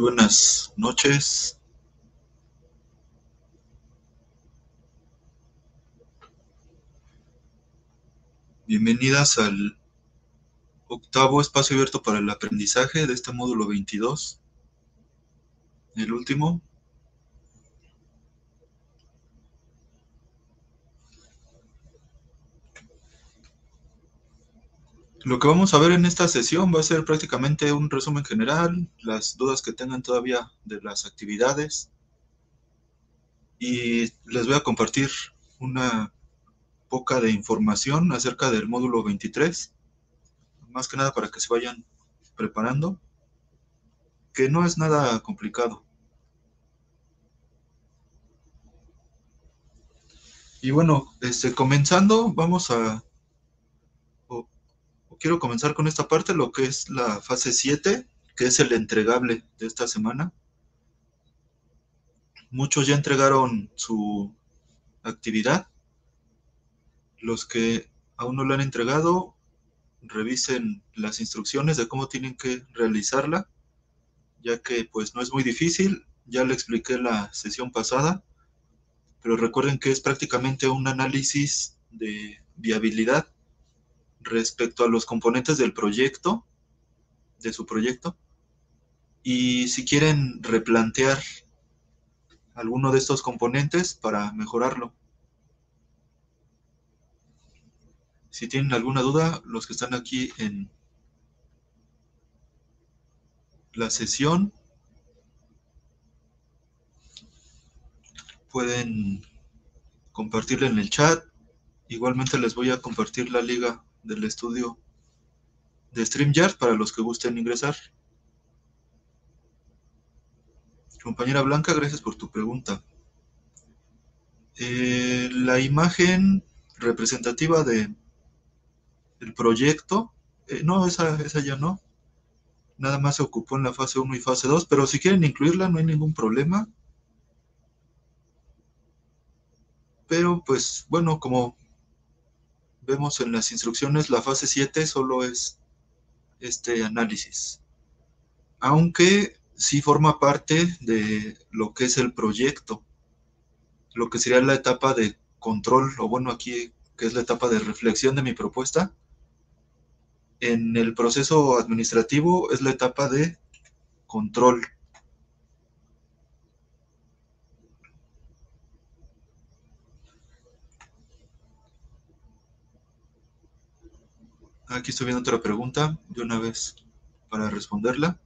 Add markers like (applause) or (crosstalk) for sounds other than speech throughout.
Buenas noches. Bienvenidas al octavo espacio abierto para el aprendizaje de este módulo 22. El último. Lo que vamos a ver en esta sesión va a ser prácticamente un resumen general, las dudas que tengan todavía de las actividades y les voy a compartir una poca de información acerca del módulo 23, más que nada para que se vayan preparando, que no es nada complicado. Y bueno, este, comenzando, vamos a quiero comenzar con esta parte, lo que es la fase 7, que es el entregable de esta semana. Muchos ya entregaron su actividad. Los que aún no la han entregado, revisen las instrucciones de cómo tienen que realizarla, ya que pues no es muy difícil, ya le expliqué la sesión pasada, pero recuerden que es prácticamente un análisis de viabilidad respecto a los componentes del proyecto, de su proyecto, y si quieren replantear alguno de estos componentes para mejorarlo. Si tienen alguna duda, los que están aquí en la sesión pueden compartirla en el chat. Igualmente les voy a compartir la liga del estudio de StreamYard para los que gusten ingresar. Compañera Blanca, gracias por tu pregunta. Eh, la imagen representativa de el proyecto, eh, no, esa, esa ya no. Nada más se ocupó en la fase 1 y fase 2, pero si quieren incluirla no hay ningún problema. Pero pues bueno, como vemos en las instrucciones, la fase 7 solo es este análisis. Aunque sí forma parte de lo que es el proyecto, lo que sería la etapa de control, o bueno, aquí que es la etapa de reflexión de mi propuesta. En el proceso administrativo es la etapa de control. Aquí estoy viendo otra pregunta de una vez para responderla.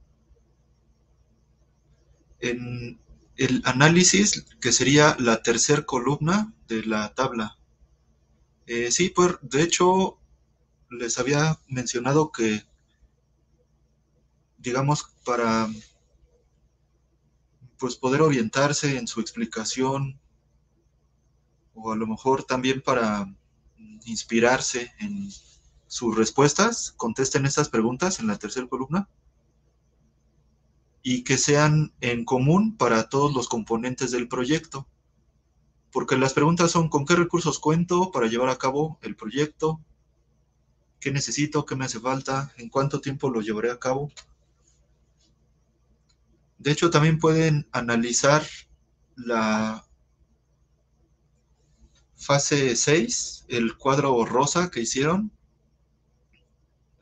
En el análisis, que sería la tercera columna de la tabla. Eh, sí, pues de hecho les había mencionado que, digamos, para pues poder orientarse en su explicación o a lo mejor también para inspirarse en sus respuestas, contesten estas preguntas en la tercera columna y que sean en común para todos los componentes del proyecto. Porque las preguntas son ¿con qué recursos cuento para llevar a cabo el proyecto? ¿Qué necesito? ¿Qué me hace falta? ¿En cuánto tiempo lo llevaré a cabo? De hecho, también pueden analizar la fase 6, el cuadro rosa que hicieron,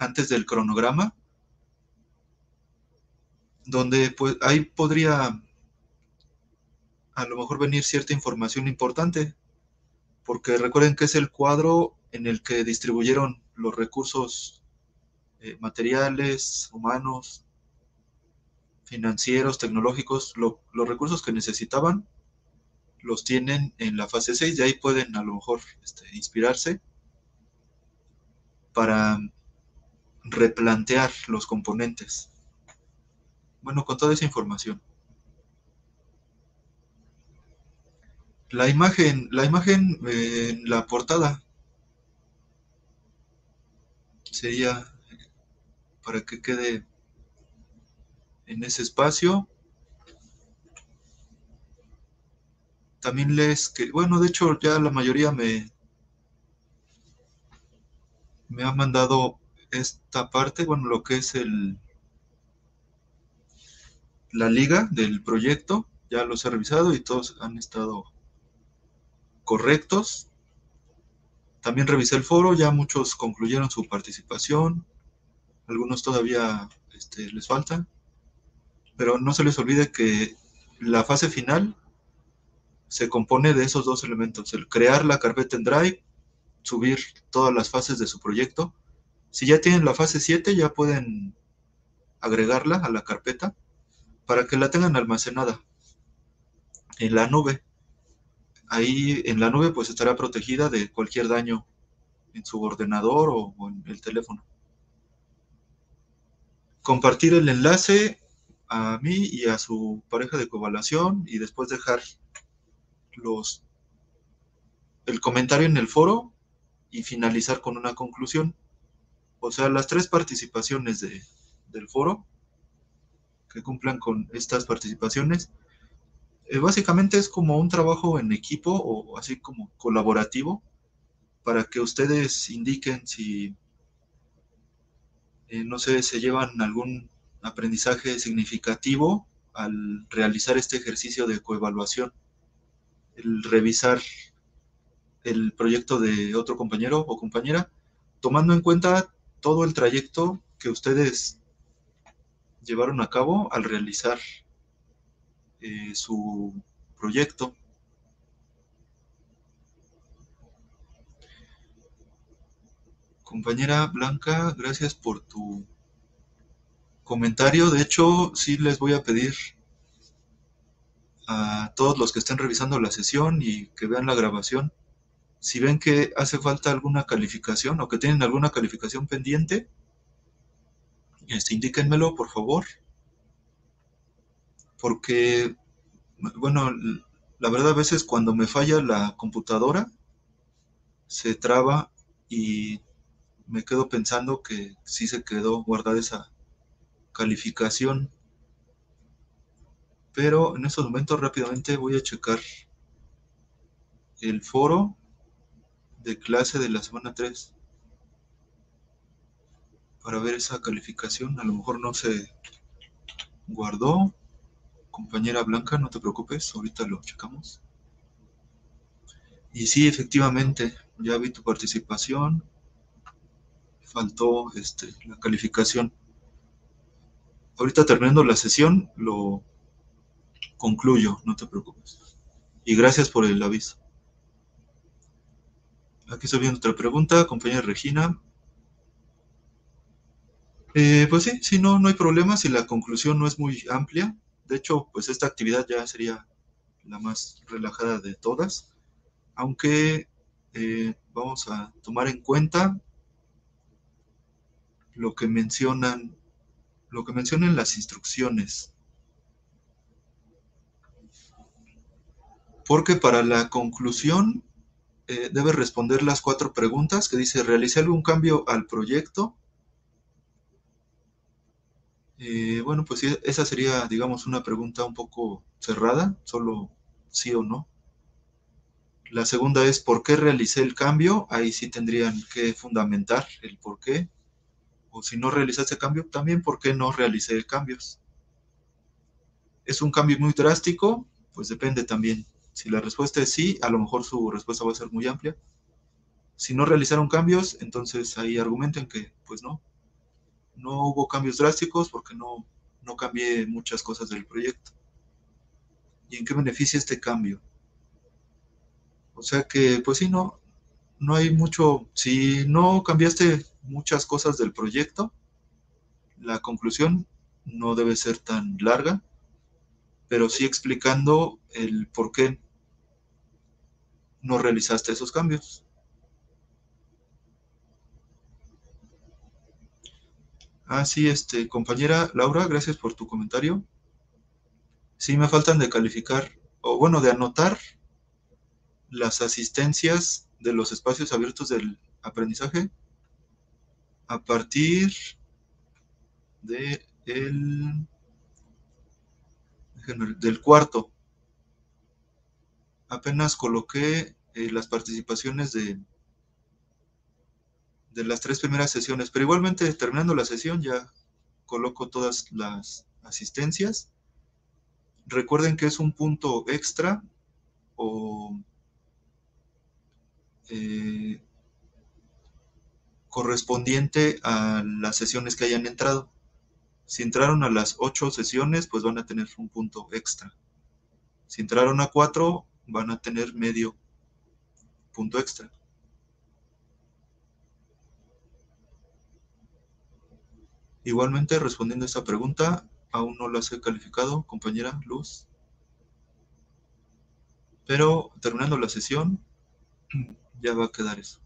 antes del cronograma, donde pues ahí podría a lo mejor venir cierta información importante, porque recuerden que es el cuadro en el que distribuyeron los recursos eh, materiales, humanos, financieros, tecnológicos, los recursos que necesitaban, los tienen en la fase 6, de ahí pueden a lo mejor este, inspirarse para replantear los componentes. Bueno, con toda esa información. La imagen, la imagen en la portada sería para que quede en ese espacio. También les que, bueno, de hecho ya la mayoría me, me ha mandado esta parte, bueno, lo que es el la liga del proyecto, ya los he revisado y todos han estado correctos. También revisé el foro, ya muchos concluyeron su participación, algunos todavía este, les falta, pero no se les olvide que la fase final se compone de esos dos elementos, el crear la carpeta en Drive, subir todas las fases de su proyecto. Si ya tienen la fase 7, ya pueden agregarla a la carpeta para que la tengan almacenada en la nube ahí en la nube pues estará protegida de cualquier daño en su ordenador o, en el teléfono. Compartir el enlace a mí y a su pareja de coevaluación y después dejar los el comentario en el foro y finalizar con una conclusión. O sea, las tres participaciones de, del foro que cumplan con estas participaciones eh, básicamente es como un trabajo en equipo o así como colaborativo para que ustedes indiquen si, eh, no sé, se llevan algún aprendizaje significativo al realizar este ejercicio de coevaluación, el revisar el proyecto de otro compañero o compañera, tomando en cuenta todo el trayecto que ustedes llevaron a cabo al realizar eh, su proyecto. Compañera Blanca, gracias por tu comentario. De hecho, sí les voy a pedir a todos los que estén revisando la sesión y que vean la grabación, si ven que hace falta alguna calificación o que tienen alguna calificación pendiente, este, indíquenmelo, por favor porque, bueno, la verdad a veces cuando me falla la computadora, se traba y me quedo pensando que sí se quedó guardada esa calificación. Pero en estos momentos rápidamente voy a checar el foro de clase de la semana 3 para ver esa calificación. A lo mejor no se guardó compañera Blanca, no te preocupes, ahorita lo checamos. Y sí, efectivamente, ya vi tu participación. Faltó este, la calificación. Ahorita terminando la sesión, lo concluyo, no te preocupes. Y gracias por el aviso. Aquí estoy viendo otra pregunta, compañera Regina. Eh, pues sí, sí, no, no hay problema si la conclusión no es muy amplia. De hecho, pues esta actividad ya sería la más relajada de todas, aunque eh, vamos a tomar en cuenta lo que mencionan, lo que mencionan las instrucciones. Porque para la conclusión eh, debe responder las cuatro preguntas que dice, ¿realicé algún cambio al proyecto? Eh, bueno, pues esa sería, digamos, una pregunta un poco cerrada, solo sí o no. La segunda es, ¿por qué realicé el cambio? Ahí sí tendrían que fundamentar el por qué. O si no realizaste cambio, también por qué no realicé cambios. ¿Es un cambio muy drástico? Pues depende también. Si la respuesta es sí, a lo mejor su respuesta va a ser muy amplia. Si no realizaron cambios, entonces ahí argumenten que, pues no, no hubo cambios drásticos porque no, no cambié muchas cosas del proyecto. ¿Y en qué beneficia este cambio? O sea que, pues sí, no, no hay mucho, si no cambiaste muchas cosas del proyecto, la conclusión no debe ser tan larga, pero sí explicando el por qué no realizaste esos cambios. Ah, sí, este, compañera Laura, gracias por tu comentario. Sí, me faltan de calificar, o bueno, de anotar las asistencias de los espacios abiertos del aprendizaje a partir de el, del cuarto. Apenas coloqué eh, las participaciones de de las tres primeras sesiones, pero igualmente terminando la sesión ya coloco todas las asistencias recuerden que es un punto extra o eh, correspondiente a las sesiones que hayan entrado. Si entraron a las 8 sesiones, pues van a tener un punto extra. Si entraron a 4, van a tener medio punto extra. Igualmente, respondiendo a esta pregunta, aún no las he calificado, compañera Luz. Pero terminando la sesión, (clears throat) ya va a quedar eso.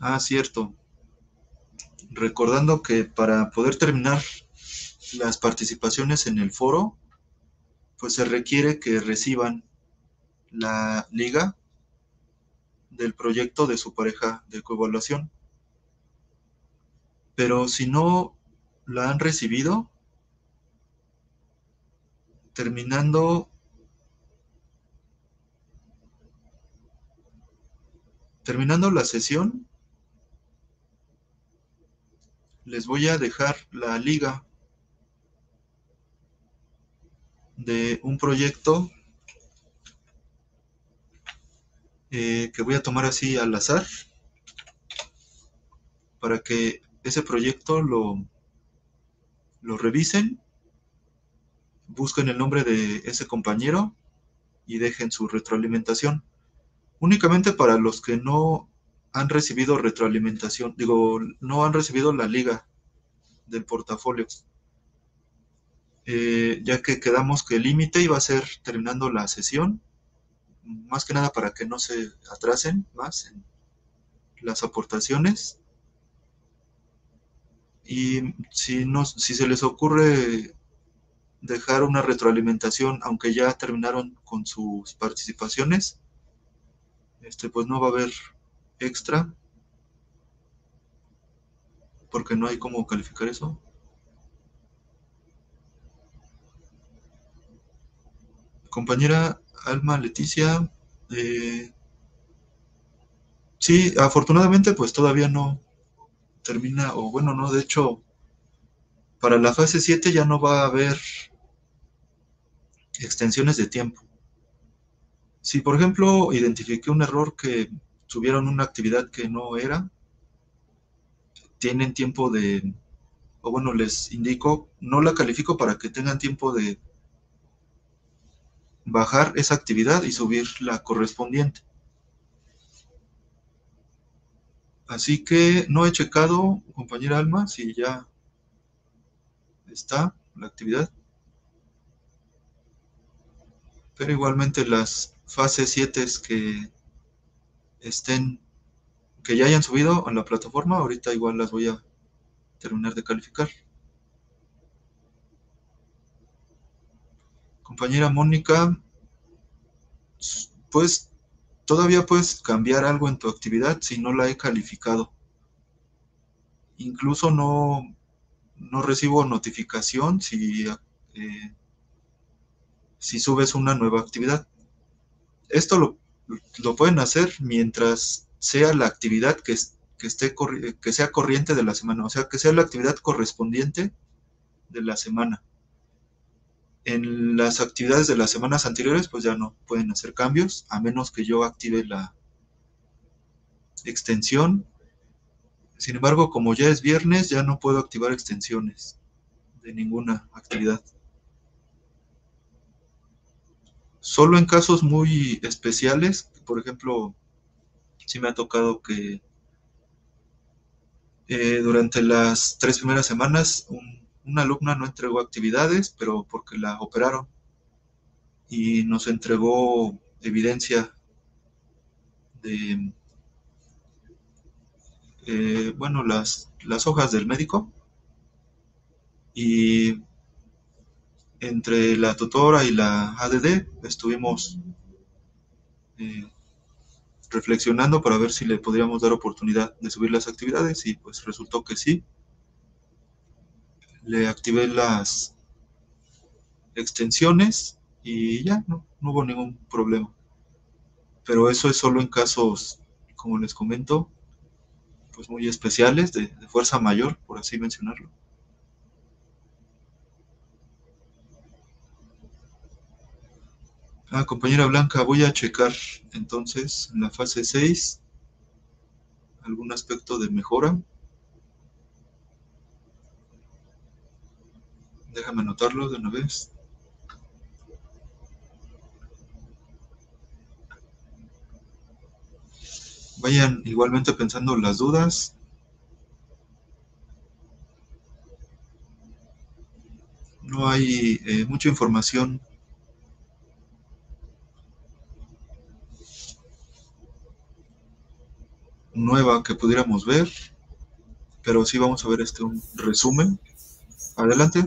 Ah, cierto. Recordando que para poder terminar las participaciones en el foro, pues se requiere que reciban la liga del proyecto de su pareja de coevaluación. Pero si no la han recibido, terminando terminando la sesión, les voy a dejar la liga de un proyecto eh, que voy a tomar así al azar para que ese proyecto lo, lo revisen, busquen el nombre de ese compañero y dejen su retroalimentación. Únicamente para los que no han recibido retroalimentación, digo, no han recibido la liga del portafolio. Eh, ya que quedamos que el límite iba a ser terminando la sesión, más que nada para que no se atrasen más en las aportaciones. Y si, no, si se les ocurre dejar una retroalimentación, aunque ya terminaron con sus participaciones, este, pues no va a haber extra, porque no hay cómo calificar eso. Compañera Alma Leticia, eh, sí, afortunadamente pues todavía no termina, o bueno, no, de hecho, para la fase 7 ya no va a haber extensiones de tiempo. Si, por ejemplo, identifiqué un error que tuvieron una actividad que no era, tienen tiempo de, o bueno, les indico, no la califico para que tengan tiempo de bajar esa actividad y subir la correspondiente. Así que no he checado, compañera Alma, si ya está la actividad. Pero igualmente las fases 7 que estén, que ya hayan subido a la plataforma, ahorita igual las voy a terminar de calificar. Compañera Mónica, pues todavía puedes cambiar algo en tu actividad si no la he calificado. Incluso no, no recibo notificación si, eh, si subes una nueva actividad. Esto lo lo pueden hacer mientras sea la actividad que, que, esté, que sea corriente de la semana, o sea, que sea la actividad correspondiente de la semana. En las actividades de las semanas anteriores, pues ya no pueden hacer cambios, a menos que yo active la extensión. Sin embargo, como ya es viernes, ya no puedo activar extensiones de ninguna actividad. Solo en casos muy especiales, por ejemplo, sí me ha tocado que eh, durante las tres primeras semanas una alumna no entregó actividades, pero porque la operaron y nos entregó evidencia de, eh, bueno, las, las hojas del médico y entre la tutora y la ADD estuvimos eh, reflexionando para ver si le podríamos dar oportunidad de subir las actividades y pues resultó que sí. Le activé las extensiones y ya, no, hubo ningún problema. Pero eso es solo en casos, como les comento, pues muy especiales, de fuerza mayor, por así mencionarlo. Ah, compañera Blanca, voy a checar entonces en la fase 6 algún aspecto de mejora. Déjame anotarlo de una vez. Vayan igualmente pensando las dudas. No hay eh, mucha información nueva que pudiéramos ver, pero sí vamos a ver este un resumen. Adelante.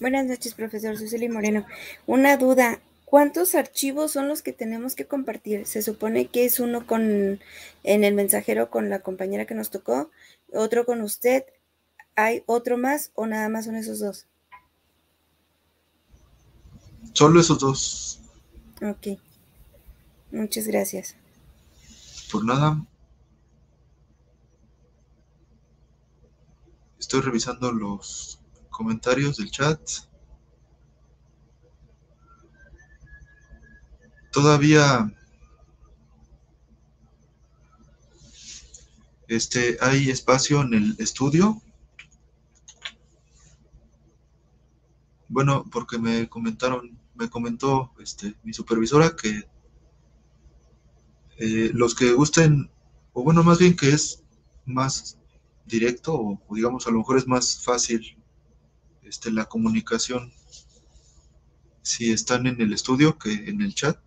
Buenas noches, profesor Suseli Moreno. Una duda, ¿cuántos archivos son los que tenemos que compartir? Se supone que es uno con en el mensajero con la compañera que nos tocó, otro con usted. ¿Hay otro más o nada más son esos dos? Solo esos dos. Ok. Muchas gracias. Por nada. Estoy revisando los comentarios del chat. Todavía este, hay espacio en el estudio. Bueno, porque me comentaron, me comentó este, mi supervisora que eh, los que gusten, o bueno, más bien que es más directo o, digamos a lo mejor es más fácil este, la comunicación si están en el estudio que en el chat.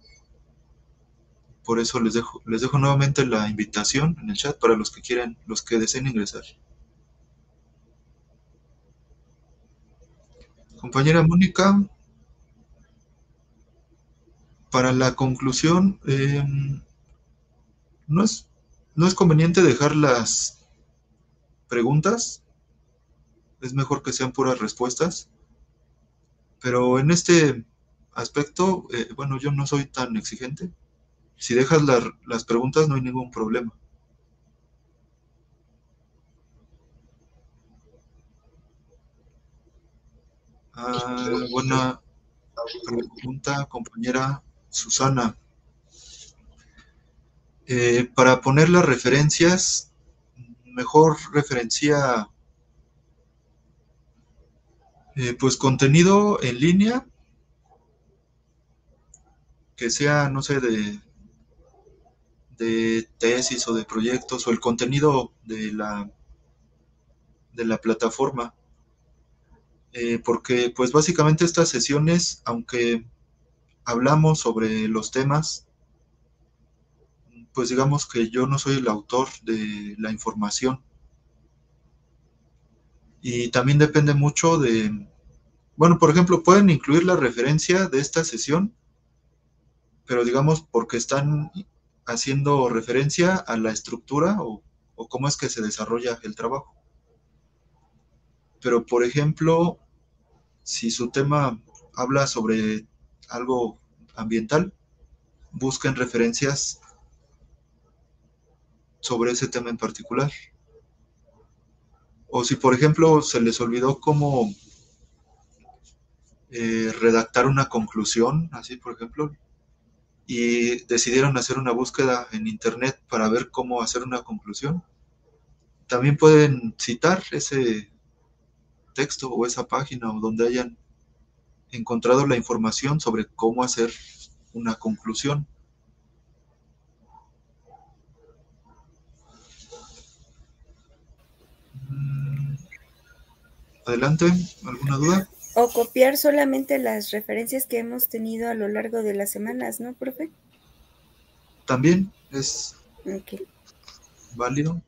Por eso les dejo, les dejo nuevamente la invitación en el chat para los que quieran, los que deseen ingresar. Compañera Mónica, para la conclusión, em, no, es, no es conveniente dejar las preguntas, es mejor que sean puras respuestas. Pero en este aspecto, eh, bueno, yo no soy tan exigente. Si dejas las preguntas no hay ningún problema. Ah, buena pregunta, compañera Susana. Eh, para poner las referencias, mejor referencia eh, pues contenido en línea que sea, no sé, de, de tesis o de proyectos o el contenido de la, de la plataforma. Eh, porque pues básicamente estas sesiones, aunque hablamos sobre los temas, pues digamos que yo no soy el autor de la información. Y también depende mucho de, bueno, por ejemplo, pueden incluir la referencia de esta sesión, pero digamos porque están haciendo referencia a la estructura o, cómo es que se desarrolla el trabajo. Pero, por ejemplo, si su tema habla sobre algo ambiental, busquen referencias sobre ese tema en particular. O si, por ejemplo, se les olvidó cómo eh, redactar una conclusión, así, por ejemplo, y decidieron hacer una búsqueda en Internet para ver cómo hacer una conclusión, también pueden citar ese texto o esa página o donde hayan encontrado la información sobre cómo hacer una conclusión. Adelante, ¿alguna duda? O copiar solamente las referencias que hemos tenido a lo largo de las semanas, ¿no, profe? También es válido.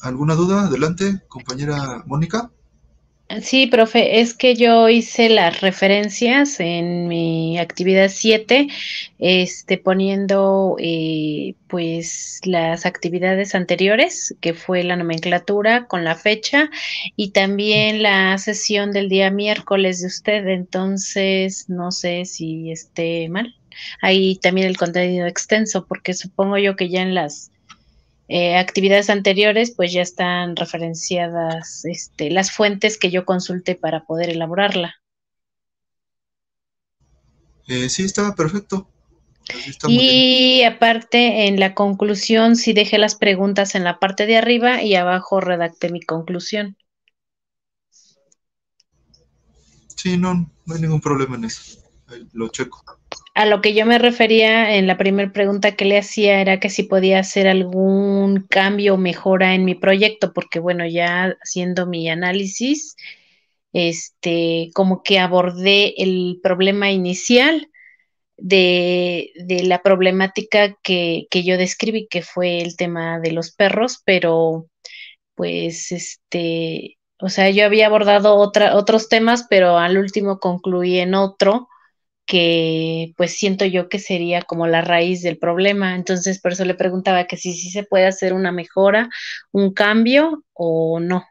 ¿Alguna duda? Adelante, compañera Mónica. Sí, profe, es que yo hice las referencias en mi actividad 7, este, poniendo eh, pues las actividades anteriores, que fue la nomenclatura con la fecha y también la sesión del día miércoles de usted, entonces no sé si esté mal. Ahí también el contenido extenso, porque supongo yo que ya en las eh, actividades anteriores, pues ya están referenciadas este, las fuentes que yo consulté para poder elaborarla. Eh, sí, estaba perfecto. y aparte, en la conclusión, sí dejé las preguntas en la parte de arriba y abajo redacté mi conclusión. Sí, no, no hay ningún problema en eso. lo checo. A lo que yo me refería en la primera pregunta que le hacía era que si podía hacer algún cambio o mejora en mi proyecto, porque bueno, ya haciendo mi análisis, este, como que abordé el problema inicial de, de la problemática que, que, yo describí, que fue el tema de los perros, pero pues este, o sea, yo había abordado otra, otros temas, pero al último concluí en otro que pues siento yo que sería como la raíz del problema. Entonces, por eso le preguntaba que si, si se puede hacer una mejora, un cambio o no.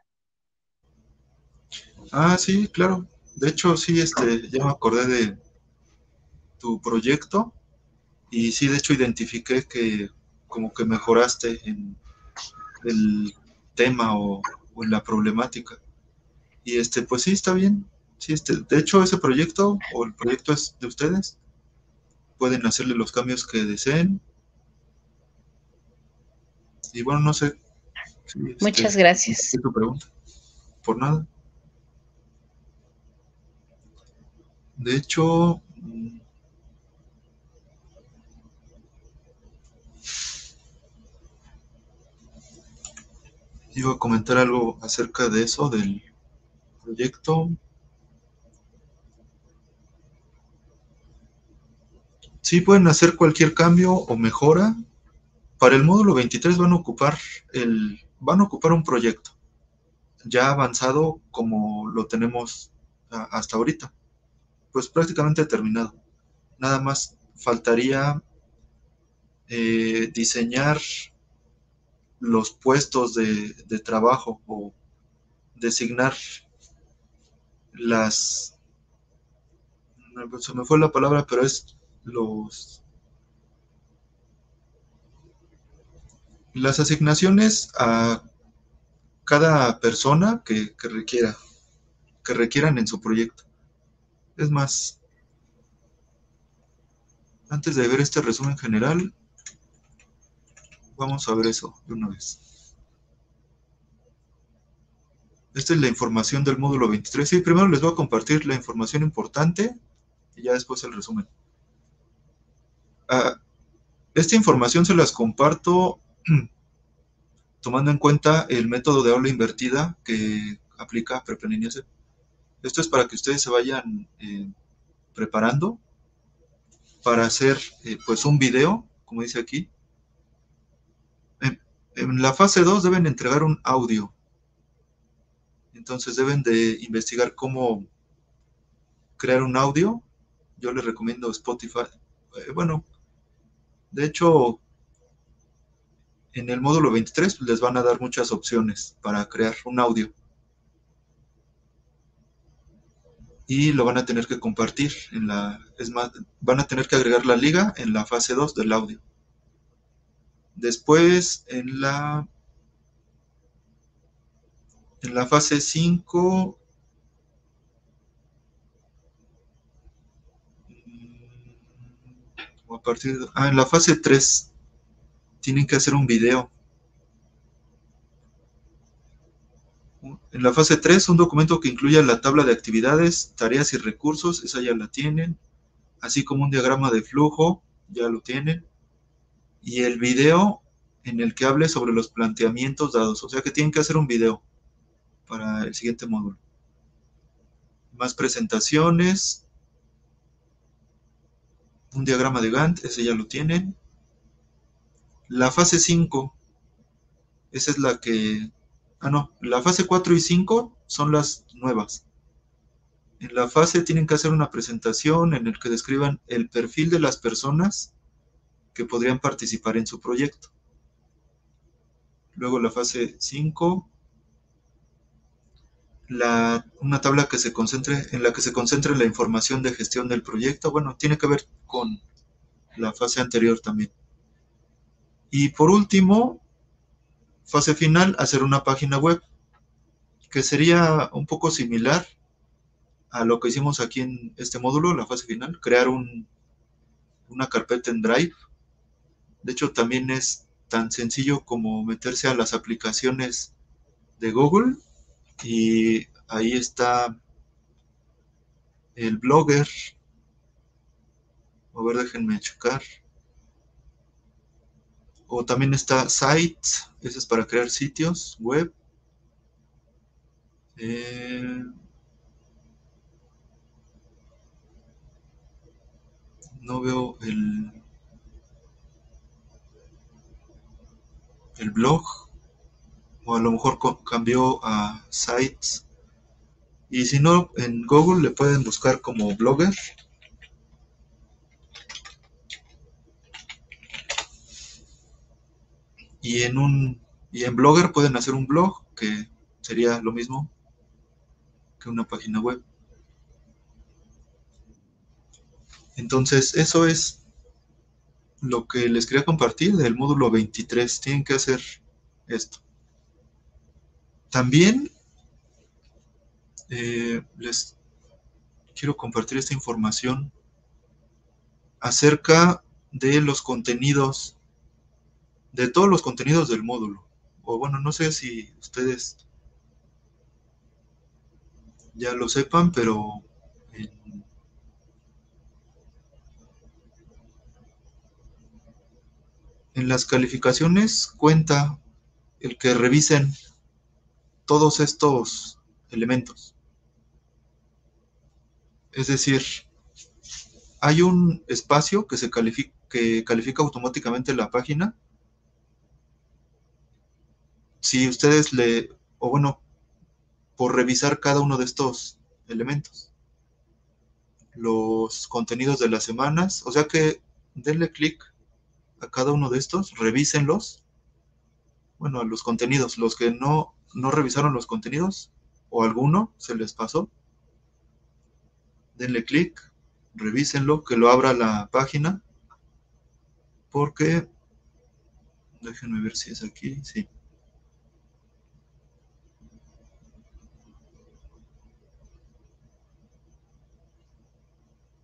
Ah, sí, claro. De hecho, sí, este, ya me acordé de tu proyecto y sí, de hecho, identifiqué que como que mejoraste en el tema o, o en la problemática. Y este, pues sí, está bien. Sí, este, de hecho, ese proyecto o el proyecto es de ustedes. Pueden hacerle los cambios que deseen. Y bueno, no sé. Muchas este, gracias. Tu pregunta. Por nada. De hecho, mm, iba a comentar algo acerca de eso, del proyecto. Sí pueden hacer cualquier cambio o mejora. Para el módulo 23 van a ocupar el van a ocupar un proyecto ya avanzado como lo tenemos hasta ahorita pues prácticamente terminado. Nada más faltaría eh, diseñar los puestos de, trabajo o designar las... Se me fue la palabra, pero es los... Las asignaciones a cada persona que, requiera, que requieran en su proyecto. Es más, antes de ver este resumen general, vamos a ver eso de una vez. Esta es la información del módulo 23. Sí, primero les voy a compartir la información importante y ya después el resumen. Ah, esta información se las comparto (clears throat) tomando en cuenta el método de aula invertida que aplica Preplanini esto es para que ustedes se vayan eh, preparando para hacer eh, pues un video, como dice aquí. En, la fase 2 deben entregar un audio. Entonces deben de investigar cómo crear un audio. Yo les recomiendo Spotify. Eh, bueno, de hecho, en el módulo 23 les van a dar muchas opciones para crear un audio. y lo van a tener que compartir en la, es más, van a tener que agregar la liga en la fase 2 del audio. Después, en la, en la fase 5, a partir ah, en la fase 3, tienen que hacer un video En la fase 3, un documento que incluya la tabla de actividades, tareas y recursos, esa ya la tienen, así como un diagrama de flujo, ya lo tienen, y el video en el que hable sobre los planteamientos dados, o sea que tienen que hacer un video para el siguiente módulo. Más presentaciones, un diagrama de Gantt, ese ya lo tienen. La fase 5, esa es la que Ah, no, la fase 4 y 5 son las nuevas. En la fase tienen que hacer una presentación en el que describan el perfil de las personas que podrían participar en su proyecto. Luego la fase 5, una tabla que se concentre, en la que se concentre la información de gestión del proyecto. Bueno, tiene que ver con la fase anterior también. Y por último, Fase final, hacer una página web, que sería un poco similar a lo que hicimos aquí en este módulo, la fase final, crear un, una carpeta en Drive. De hecho, también es tan sencillo como meterse a las aplicaciones de Google y ahí está el blogger. A ver, déjenme checar. O también está Sites, ese es para crear sitios web. Eh, no veo el, el blog. O a lo mejor cambió a Sites. Y si no, en Google le pueden buscar como blogger. Y en un y en Blogger pueden hacer un blog que sería lo mismo que una página web. Entonces, eso es lo que les quería compartir del módulo 23. Tienen que hacer esto. También eh, les quiero compartir esta información acerca de los contenidos, de todos los contenidos del módulo. O bueno, no sé si ustedes ya lo sepan, pero en, en las calificaciones cuenta el que revisen todos estos elementos. Es decir, hay un espacio que se califica, que califica automáticamente la página. Si ustedes le, o bueno, por revisar cada uno de estos elementos. Los contenidos de las semanas, o sea que denle clic a cada uno de estos, revísenlos. Bueno, a los contenidos, los que no, no revisaron los contenidos o alguno se les pasó, denle clic, revísenlo, que lo abra la página, porque, déjenme ver si es aquí, sí.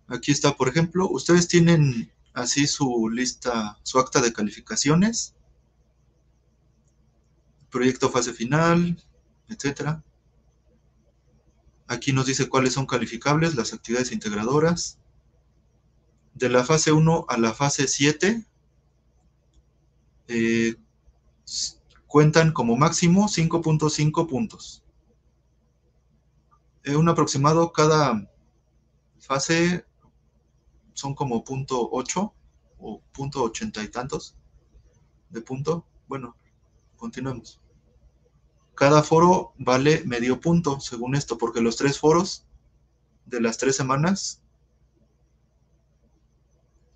Aquí está, por ejemplo, ustedes tienen así su lista, su acta de calificaciones, proyecto fase final, etcétera. Aquí nos dice cuáles son calificables las actividades integradoras. De la fase 1 a la fase 7 eh, cuentan como máximo 5.5 puntos. Eh, un aproximado cada fase son como punto 8 o punto 80 y tantos de punto. Bueno, continuemos cada foro vale medio punto, según esto, porque los tres foros de las tres semanas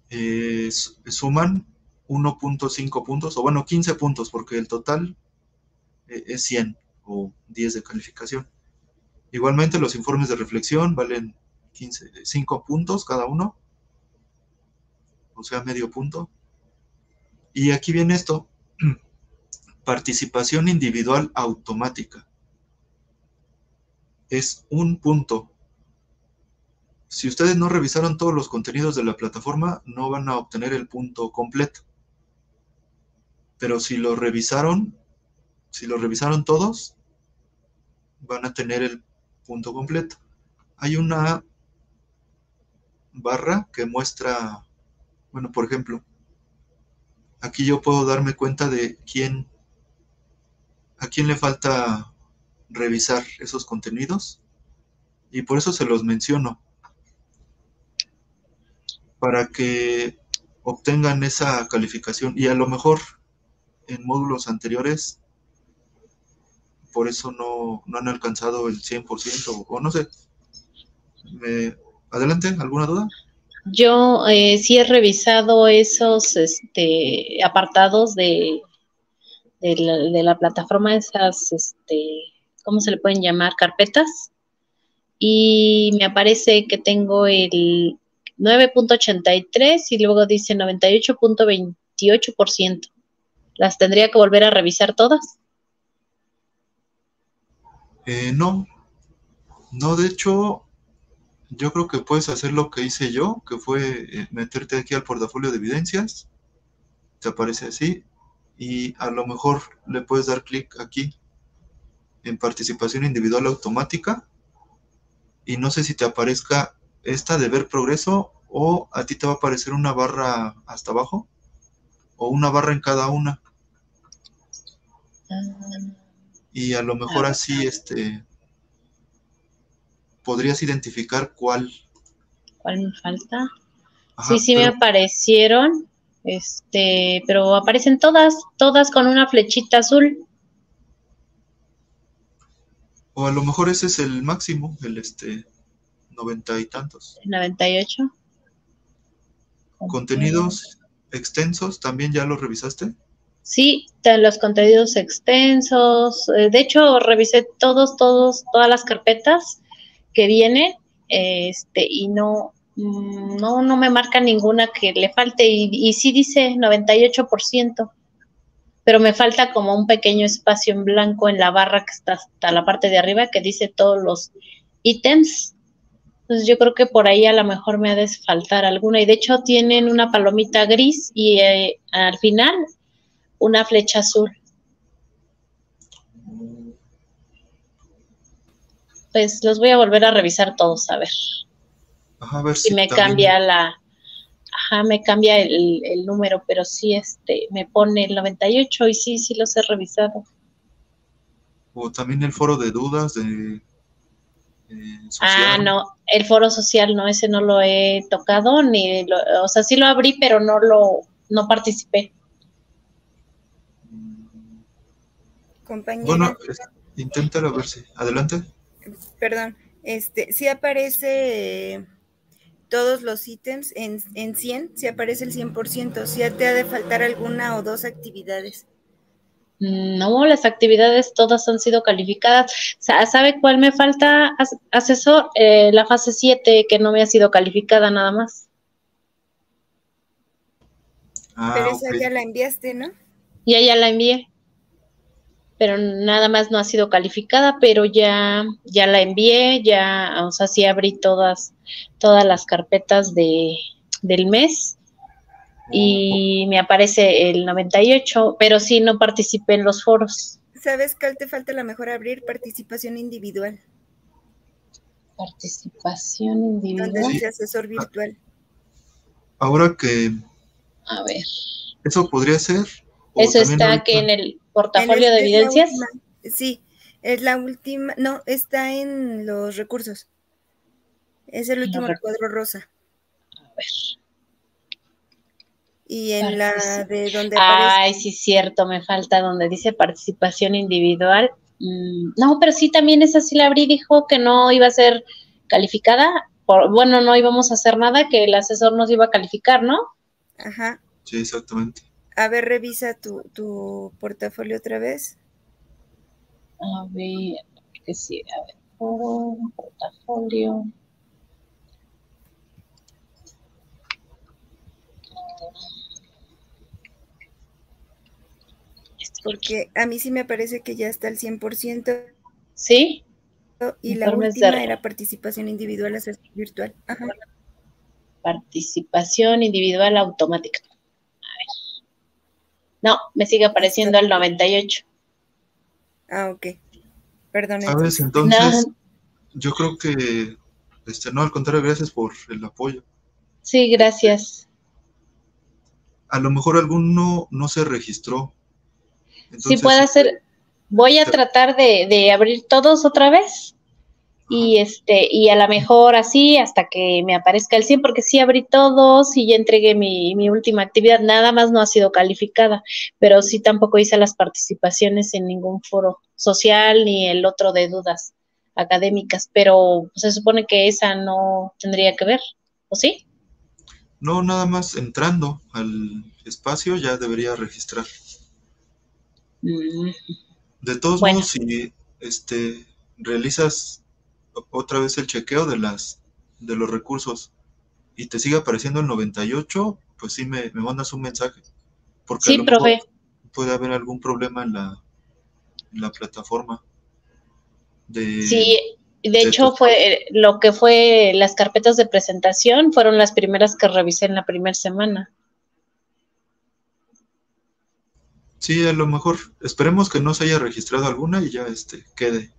eh, suman 1.5 puntos, o bueno, 15 puntos, porque el total eh, es 100 o 10 de calificación. Igualmente, los informes de reflexión valen 15, 5 puntos cada uno, o sea, medio punto. Y aquí viene esto, (clears throat) Participación individual automática. Es un punto. Si ustedes no revisaron todos los contenidos de la plataforma, no van a obtener el punto completo. Pero si lo revisaron, si lo revisaron todos, van a tener el punto completo. Hay una barra que muestra, bueno, por ejemplo, aquí yo puedo darme cuenta de quién a quién le falta revisar esos contenidos y por eso se los menciono para que obtengan esa calificación y a lo mejor en módulos anteriores por eso no, han alcanzado el 100% o, no sé. adelante, ¿alguna duda? Yo eh, sí he revisado esos este, apartados de de la, plataforma, esas, este, ¿cómo se le pueden llamar? Carpetas. Y me aparece que tengo el 9.83 y luego dice 98.28%. ¿Las tendría que volver a revisar todas? Eh, no, no, de hecho, yo creo que puedes hacer lo que hice yo, que fue eh, meterte aquí al portafolio de evidencias, te aparece así, y a lo mejor le puedes dar clic aquí en participación individual automática, y no sé si te aparezca esta de ver progreso o a ti te va a aparecer una barra hasta abajo o una barra en cada una. Y a lo mejor Ah. así este podrías identificar cuál. ¿Cuál me falta? Ajá, sí, sí me aparecieron, este, pero aparecen todas, todas con una flechita azul. O a lo mejor ese es el máximo, el este noventa y tantos. 98. Contenidos extensos, ¿también ya los revisaste? Sí, los contenidos extensos. eh, De hecho, revisé todos, todos, todas las carpetas que vienen, este, y no, no, no me marca ninguna que le falte, y, y sí dice 98%, pero me falta como un pequeño espacio en blanco en la barra que está hasta la parte de arriba que dice todos los ítems. Entonces yo creo que por ahí a lo mejor me ha de faltar alguna, y de hecho tienen una palomita gris y eh, al final una flecha azul. Pues los voy a volver a revisar todos, a ver a ver si si me también- cambia la, ajá, me cambia el, el número, pero sí, este, me pone el 98 y sí, sí los he revisado. O también el foro de dudas de eh, Ah, no, el foro social no, ese no lo he tocado, ni, lo, o sea, sí lo abrí, pero no lo, no participé. Compañera, Bueno, es- inténtalo a ver si. Adelante. perdón, este, si aparece eh, todos los ítems en, en 100, si aparece el 100%, si te ha de faltar alguna o dos actividades. Mm, No, las actividades todas han sido calificadas. Sa- ¿Sabe cuál me falta, as- asesor? Eh, la fase 7, que no me ha sido calificada nada más. Ah, Pero esa ya la enviaste, ¿no? Ya ya la envié. Pero nada más no ha sido calificada, pero ya, ya la envié, ya, o sea, sí abrí todas, todas las carpetas de, del mes y me aparece el 98, pero sí no participé en los foros. ¿Sabes cuál te falta a lo mejor abrir? Participación individual, Participación donde individual. dice asesor virtual. Ahora que A ver. eso podría ser. Eso está ahorita- que en el portafolio el- de evidencias. última, sí, es la última, no, está en los recursos. Es el último recursos. cuadro rosa. A ver. Y en la de donde aparece, Ay, sí, cierto, me falta donde dice participación individual. Mm, no, pero sí, también esa sí la abrí, dijo que no iba a ser calificada. Por, bueno, no íbamos a hacer nada, que el asesor nos iba a calificar, ¿no? ajá, Sí, exactamente. A ver, revisa tu, tu portafolio otra vez. A ver, que sí, a ver, portafolio. Porque a mí sí me parece que ya está al 100% ¿Sí? y la Informes última era participación individual virtual. Ajá. Participación individual automática. No, me sigue apareciendo el 98. Ah, ok. Perdón. ¿Sabes? entonces. No, yo creo que, este, no, al contrario, gracias por el apoyo. sí, gracias. A lo mejor alguno no se registró. Sí, Entonces, puede ser. Voy a tratar de, de abrir todos otra vez. Y este, y a lo mejor así hasta que me aparezca el 100, porque sí abrí todos y ya entregué mi, mi última actividad, nada más no ha sido calificada, pero sí tampoco hice las participaciones en ningún foro social ni el otro de dudas académicas, pero se supone que esa no tendría que ver, ¿o sí? No, nada más entrando al espacio ya debería registrar. Mm, De todos Bueno. modos, si este, realizas otra vez el chequeo de las de los recursos y te sigue apareciendo el 98, pues sí me, me mandas un mensaje. Porque Sí, profe. puede haber algún problema en la, en la plataforma. De, Sí, de hecho, fue lo que fue las carpetas de presentación, fueron las primeras que revisé en la primera semana. Sí, a lo mejor esperemos que no se haya registrado alguna y ya este quede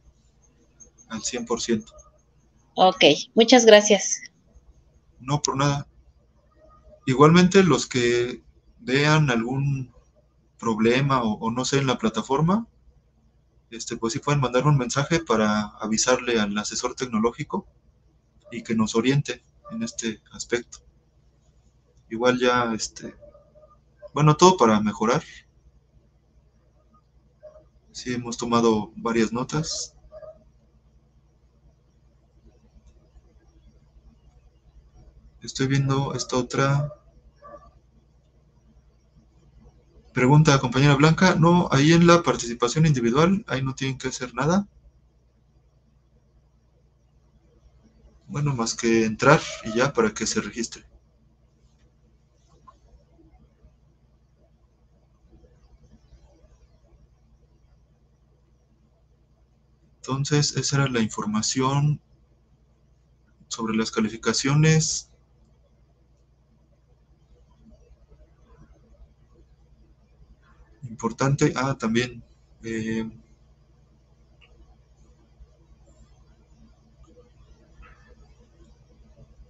al 100%. Ok, muchas gracias. No, por nada. Igualmente los que vean algún problema o, no sé en la plataforma, este, pues sí pueden mandar un mensaje para avisarle al asesor tecnológico y que nos oriente en este aspecto. Igual ya, este, bueno, todo para mejorar Sí, hemos tomado varias notas. Estoy viendo esta otra pregunta, compañera Blanca. No, ahí en la participación individual, ahí no tienen que hacer nada. Bueno, más que entrar y ya para que se registre. Entonces, esa era la información sobre las calificaciones. Importante, ah, también. Eh,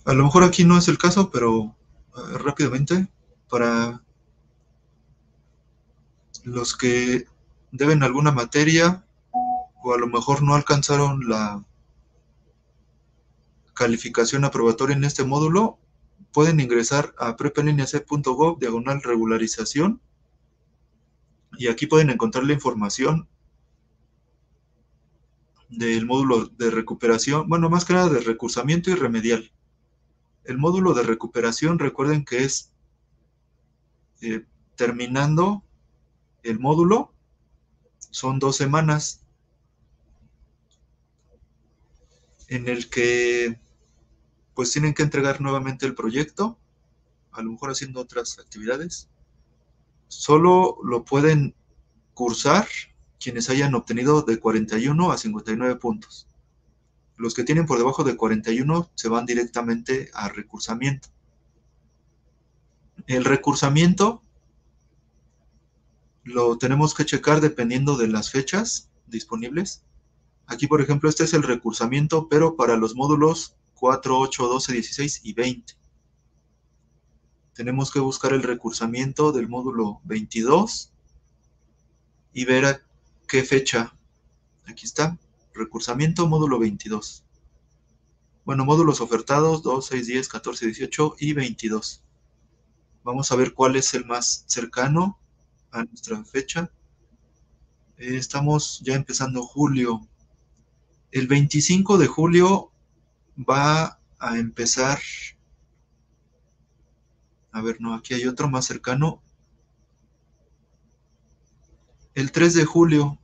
a lo mejor aquí no es el caso, pero eh, rápidamente, para los que deben alguna materia, o a lo mejor no alcanzaron la calificación aprobatoria en este módulo, pueden ingresar a prepalineac.gov diagonal regularización y aquí pueden encontrar la información del módulo de recuperación, bueno, más que nada de recursamiento y remedial. El módulo de recuperación, recuerden que es eh, terminando el módulo, son dos semanas en el que pues tienen que entregar nuevamente el proyecto, a lo mejor haciendo otras actividades. Solo lo pueden cursar quienes hayan obtenido de 41 a 59 puntos. Los que tienen por debajo de 41 se van directamente a recursamiento. El recursamiento lo tenemos que checar dependiendo de las fechas disponibles Aquí, por ejemplo, este es el recursamiento, pero para los módulos 4, 8, 12, 16 y 20. Tenemos que buscar el recursamiento del módulo 22 y ver a qué fecha. Aquí está, recursamiento módulo 22. Bueno, módulos ofertados 2, 6, 10, 14, 18 y 22. Vamos a ver cuál es el más cercano a nuestra fecha. Eh, estamos ya empezando julio. El 25 de julio va a empezar. A ver, no, aquí hay otro más cercano. El 3 de julio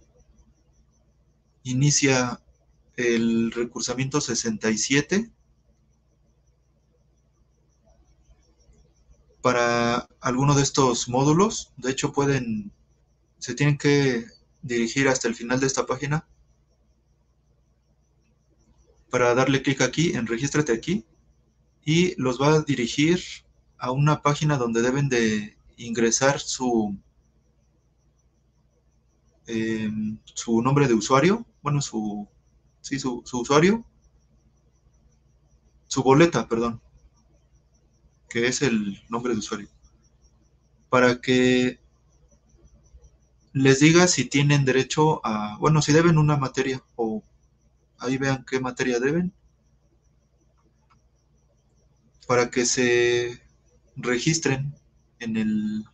inicia el recursamiento 67 para alguno de estos módulos. De hecho, pueden, se tienen que dirigir hasta el final de esta página para darle clic aquí en Regístrate aquí y los va a dirigir a una página donde deben de ingresar su, em, su nombre de usuario, bueno, su, sí, su, su usuario, su boleta, perdón, que es el nombre de usuario, para que les diga si tienen derecho a, bueno, si deben una materia o ahí vean qué materia deben, para que se registren en el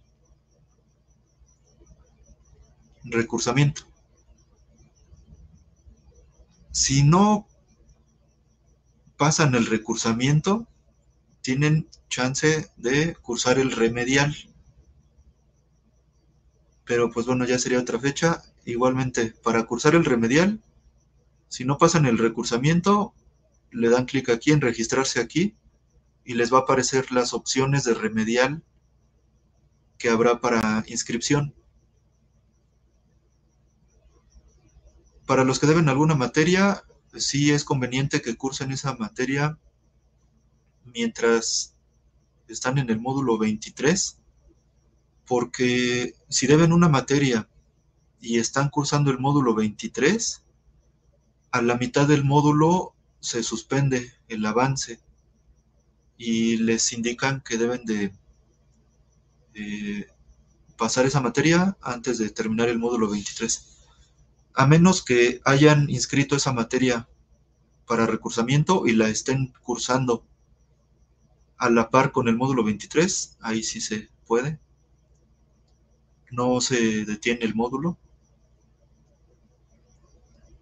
recursamiento. Si no pasan el recursamiento, tienen chance de cursar el remedial. Pero pues bueno, ya sería otra fecha. Igualmente, para cursar el remedial, si no pasan el recursamiento, le dan clic aquí en registrarse aquí y les va a aparecer las opciones de remedial que habrá para inscripción. Para los que deben alguna materia, sí es conveniente que cursen esa materia mientras están en el módulo 23, porque si deben una materia y están cursando el módulo 23, a la mitad del módulo se suspende el avance y les indican que deben de pasar esa materia antes de terminar el módulo 23. A menos que hayan inscrito esa materia para recursamiento y la estén cursando a la par con el módulo 23, ahí sí se puede. No se detiene el módulo.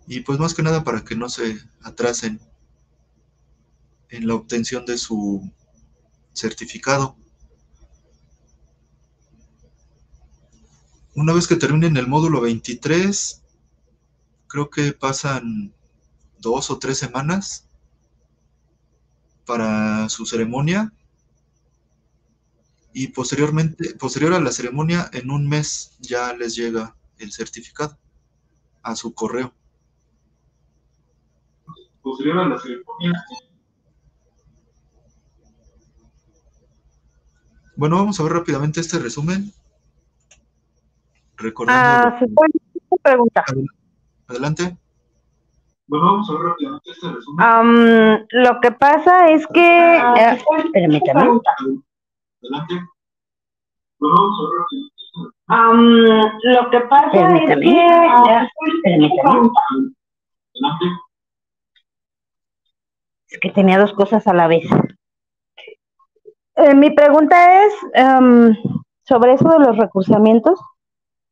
Y pues más que nada para que no se atrasen en la obtención de su certificado. Una vez que terminen el módulo 23, creo que pasan dos o tres semanas para su ceremonia y posteriormente, posterior a la ceremonia, en un mes ya les llega el certificado a su correo. Posterior a la ceremonia. Bueno, vamos a ver rápidamente este resumen recordando. Ah, pregunta. Adelante. Bueno, vamos a ver rápidamente este resumen. lo que pasa es que. Ah, uh, permítame. Adelante. Bueno, vamos a ver rápidamente. Um, lo que pasa permítame. es que. permítame. Adelante. Es que tenía dos cosas a la vez. Eh, mi pregunta es um, sobre eso de los recursamientos.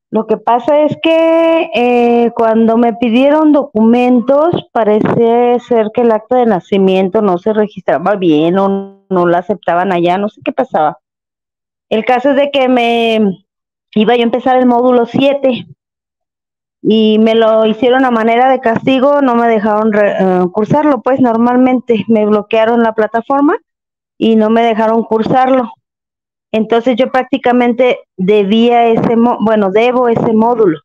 Lo que pasa es que eh, cuando me pidieron documentos, parece ser que el acta de nacimiento no se registraba bien o no la aceptaban allá, no sé qué pasaba. El caso es de que me iba yo a empezar el módulo 7 y me lo hicieron a manera de castigo, no me dejaron eh, cursarlo, pues normalmente me bloquearon la plataforma y no me dejaron cursarlo. Entonces yo prácticamente debía ese, bueno, debo ese módulo.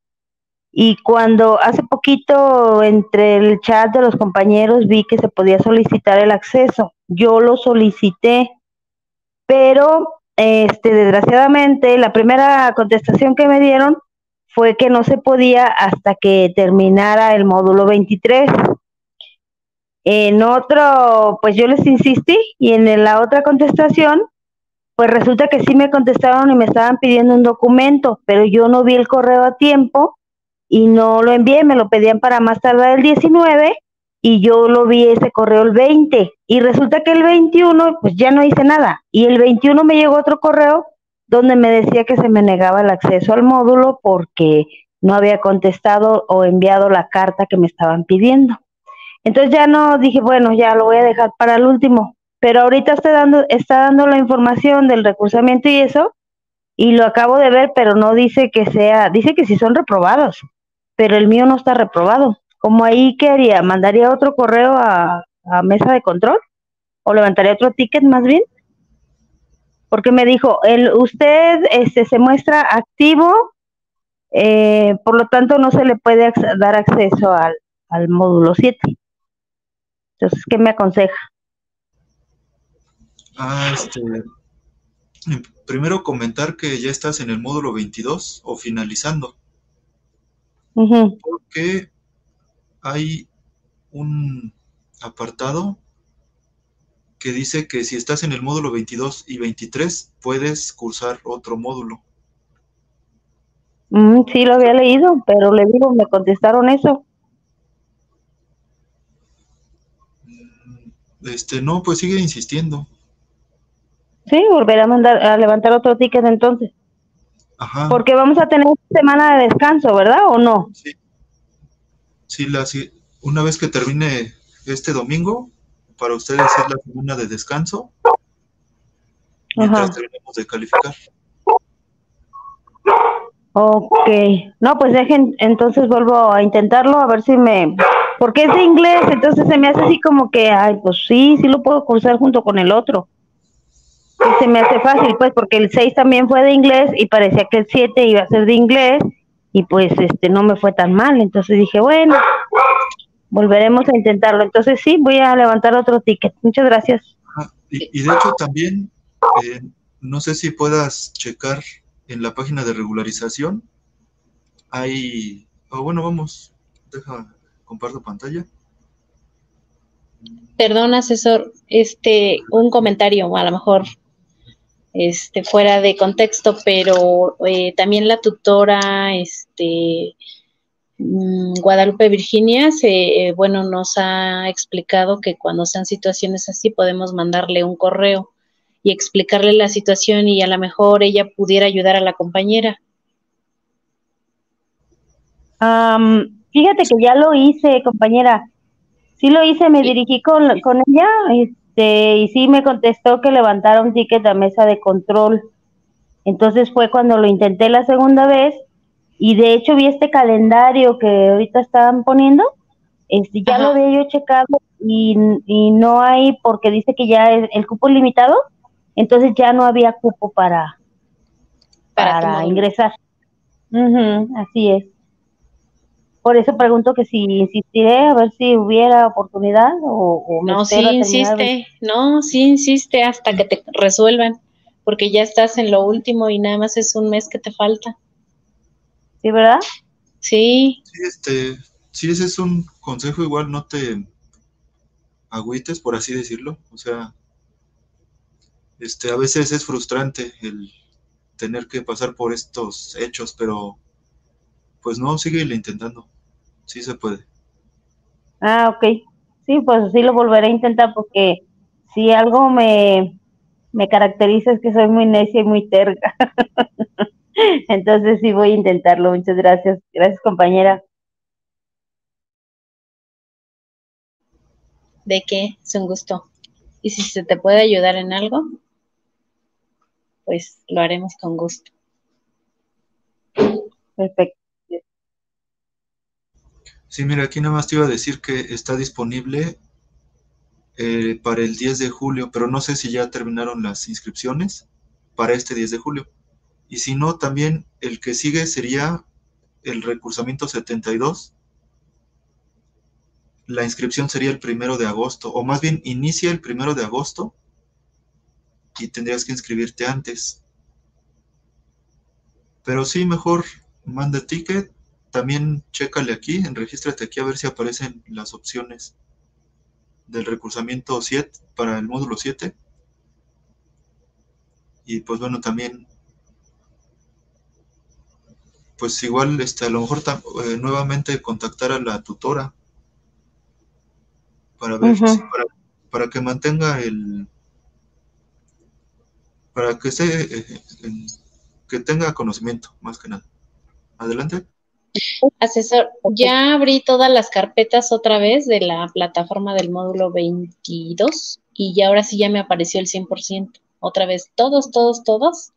Y cuando hace poquito entre el chat de los compañeros vi que se podía solicitar el acceso, yo lo solicité, pero este desgraciadamente la primera contestación que me dieron fue que no se podía hasta que terminara el módulo 23. En otro, pues yo les insistí y en la otra contestación pues resulta que sí me contestaron y me estaban pidiendo un documento, pero yo no vi el correo a tiempo y no lo envié, me lo pedían para más tardar el 19 y yo lo vi ese correo el 20 y resulta que el 21 pues ya no hice nada y el 21 me llegó otro correo donde me decía que se me negaba el acceso al módulo porque no había contestado o enviado la carta que me estaban pidiendo. Entonces ya no dije, bueno, ya lo voy a dejar para el último pero ahorita está dando, está dando la información del recursamiento y eso, y lo acabo de ver, pero no dice que sea, dice que si son reprobados, pero el mío no está reprobado. Como ahí, ¿qué haría? ¿Mandaría otro correo a, mesa de control? ¿O levantaría otro ticket más bien? Porque me dijo, el, usted este, se muestra activo, eh, por lo tanto no se le puede dar acceso al, al módulo 7. Entonces, ¿qué me aconseja? Ah, este, primero comentar que ya estás en el módulo 22 o finalizando. Porque hay un apartado que dice que si estás en el módulo 22 y 23 puedes cursar otro módulo. Mm, sí, lo había leído, pero le digo, me contestaron eso. Este, no, pues sigue insistiendo. Sí, volver a mandar a levantar otro ticket entonces. Ajá. Porque vamos a tener semana de descanso, ¿verdad? ¿O no? Sí. Sí, la, una vez que termine este domingo, para ustedes es la semana de descanso. Mientras terminemos de calificar. Ok. No, pues dejen, entonces vuelvo a intentarlo, a ver si me... Porque es de inglés, entonces se me hace así como que, ay, pues sí, sí lo puedo cursar junto con el otro se me hace fácil, pues, porque el 6 también fue de inglés y parecía que el 7 iba a ser de inglés y pues este no me fue tan mal. Entonces dije, bueno, volveremos a intentarlo. Entonces sí, voy a levantar otro ticket. Muchas gracias. y, de hecho también, eh, no sé si puedas checar en la página de regularización, hay, oh, bueno, vamos, deja, comparto pantalla. Perdón, asesor, este, un comentario, a lo mejor este, fuera de contexto, pero eh, también la tutora, este, mm, Guadalupe Virginia, se, eh, bueno, nos ha explicado que cuando sean situaciones así podemos mandarle un correo y explicarle la situación y a lo mejor ella pudiera ayudar a la compañera. Fíjate que ya lo hice, compañera. Sí lo hice, me dirigí con, con ella este, y sí me contestó que levantara un ticket a mesa de control. Entonces fue cuando lo intenté la segunda vez y de hecho vi este calendario que ahorita estaban poniendo. Este, ya lo había yo checado y, y, no hay porque dice que ya es el cupo limitado entonces ya no había cupo para, para, ingresar. así es. Por eso pregunto que si insistiré a ver si hubiera oportunidad o, no, sí insiste, no, sí insiste hasta que te resuelvan, porque ya estás en lo último y nada más es un mes que te falta. ¿Sí, verdad? Sí. Sí, este, sí, ese es un consejo, igual no te agüites, por así decirlo, o sea, este, a veces es frustrante el tener que pasar por estos hechos, pero pues no, sigue intentando. Sí se puede. Ah, ok. Sí, pues sí lo volveré a intentar porque si algo me, me caracteriza es que soy muy necia y muy terca. (laughs) Entonces sí voy a intentarlo. Muchas gracias. Gracias, compañera. ¿De qué? Es un gusto. ¿Y si se te puede ayudar en algo? pues lo haremos con gusto. Perfecto. Sí, mira, aquí nada más te iba a decir que está disponible eh, para el 10 de julio, pero no sé si ya terminaron las inscripciones para este 10 de julio. Y si no, también el que sigue sería el recursamiento 72. La inscripción sería el primero de agosto, o más bien inicia el primero de agosto y tendrías que inscribirte antes. Pero sí, mejor manda ticket. También chécale aquí, en regístrate aquí a ver si aparecen las opciones del recursamiento 7 para el módulo 7. Y pues bueno, también pues igual este, a lo mejor eh, nuevamente contactar a la tutora para ver para, para que mantenga el para que, se, eh, que tenga conocimiento, más que nada. Adelante. Asesor, ya abrí todas las carpetas otra vez de la plataforma del módulo 22 y ya ahora sí ya me apareció el 100%. Otra vez, todos, todos, todos,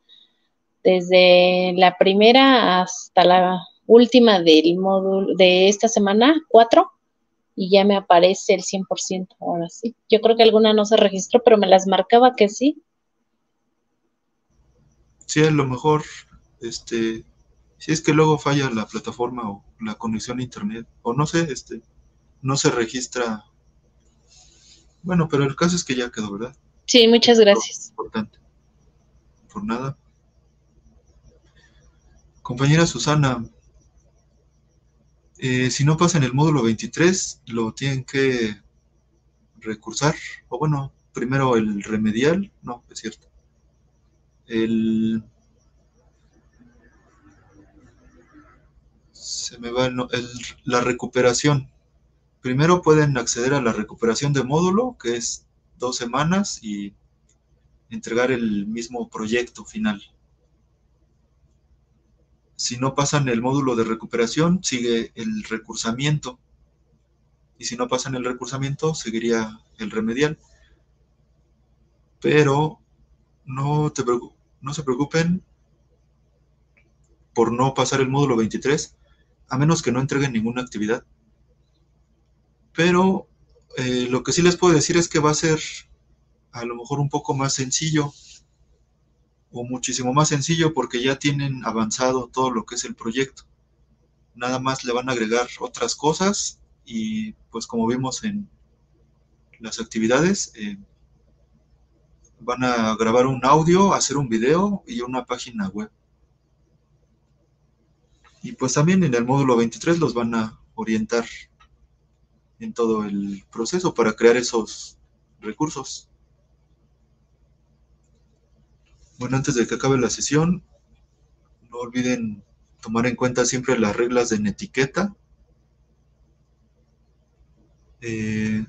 desde la primera hasta la última del módulo de esta semana, 4, y ya me aparece el 100% ahora sí. Yo creo que alguna no se registró, pero me las marcaba que sí sí, a lo mejor, este, si es que luego falla la plataforma o la conexión a internet, o no sé, este, no se registra. Bueno, pero el caso es que ya quedó, ¿verdad? Sí, muchas gracias. Importante. Por nada. Compañera Susana, eh, si no pasa en el módulo 23, lo tienen que recursar, o bueno, primero el remedial, no, es cierto el, se me va la recuperación. Primero pueden acceder a la recuperación de módulo, que es dos semanas, y entregar el mismo proyecto final. Si no pasan el módulo de recuperación, sigue el recursamiento. Y si no pasan el recursamiento, seguiría el remedial. Pero no te no se preocupen por no pasar el módulo 23, a menos que no entreguen ninguna actividad. Pero eh, lo que sí les puedo decir es que va a ser a lo mejor un poco más sencillo o muchísimo más sencillo porque ya tienen avanzado todo lo que es el proyecto. Nada más le van a agregar otras cosas y pues como vimos en las actividades, eh, van a grabar un audio, hacer un video y una página web. Y pues también en el módulo 23 los van a orientar en todo el proceso para crear esos recursos. Bueno, antes de que acabe la sesión, no olviden tomar en cuenta siempre las reglas de etiqueta. Eh,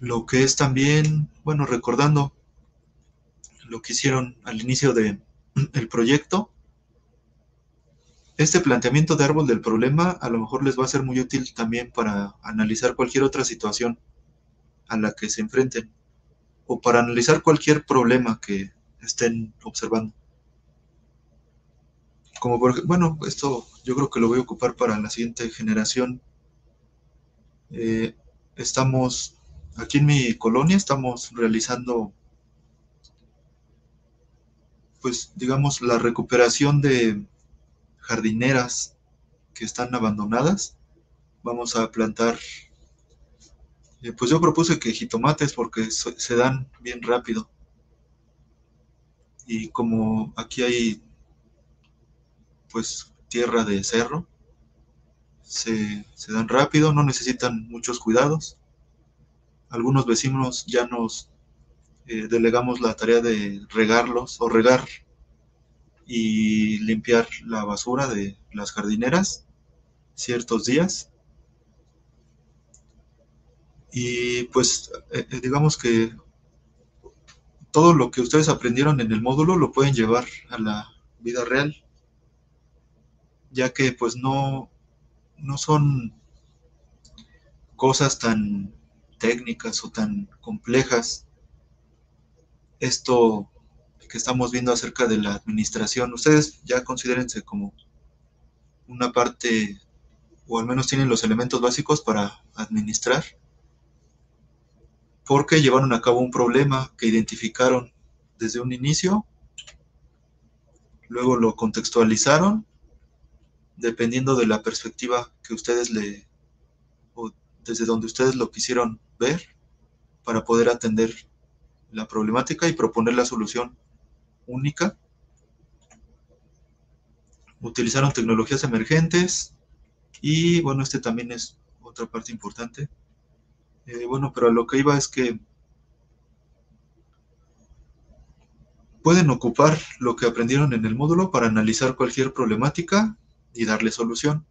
lo que es también, bueno, recordando lo que hicieron al inicio del proyecto, este planteamiento de árbol del problema a lo mejor les va a ser muy útil también para analizar cualquier otra situación a la que se enfrenten o para analizar cualquier problema que estén observando. Como por bueno, esto yo creo que lo voy a ocupar para la siguiente generación. Eh, estamos, aquí en mi colonia estamos realizando, pues digamos, la recuperación de jardineras que están abandonadas. Vamos a plantar, eh, pues yo propuse que jitomates porque se dan bien rápido. Y como aquí hay pues tierra de cerro, se, dan rápido, no necesitan muchos cuidados. Algunos vecinos ya nos eh, delegamos la tarea de regarlos o regar y limpiar la basura de las jardineras ciertos días. Y pues eh, eh, digamos que todo lo que ustedes aprendieron en el módulo lo pueden llevar a la vida real, ya que pues no, no son cosas tan técnicas o tan complejas. Esto que estamos viendo acerca de la administración, ustedes ya considérense como una parte, o al menos tienen los elementos básicos para administrar, porque llevaron a cabo un problema que identificaron desde un inicio, luego lo contextualizaron, dependiendo de la perspectiva que ustedes le, o desde donde ustedes lo quisieron ver, para poder atender la problemática y proponer la solución única. Utilizaron tecnologías emergentes y bueno, este también es otra parte importante. Eh, bueno, pero a lo que iba es que pueden ocupar lo que aprendieron en el módulo para analizar cualquier problemática y darle solución.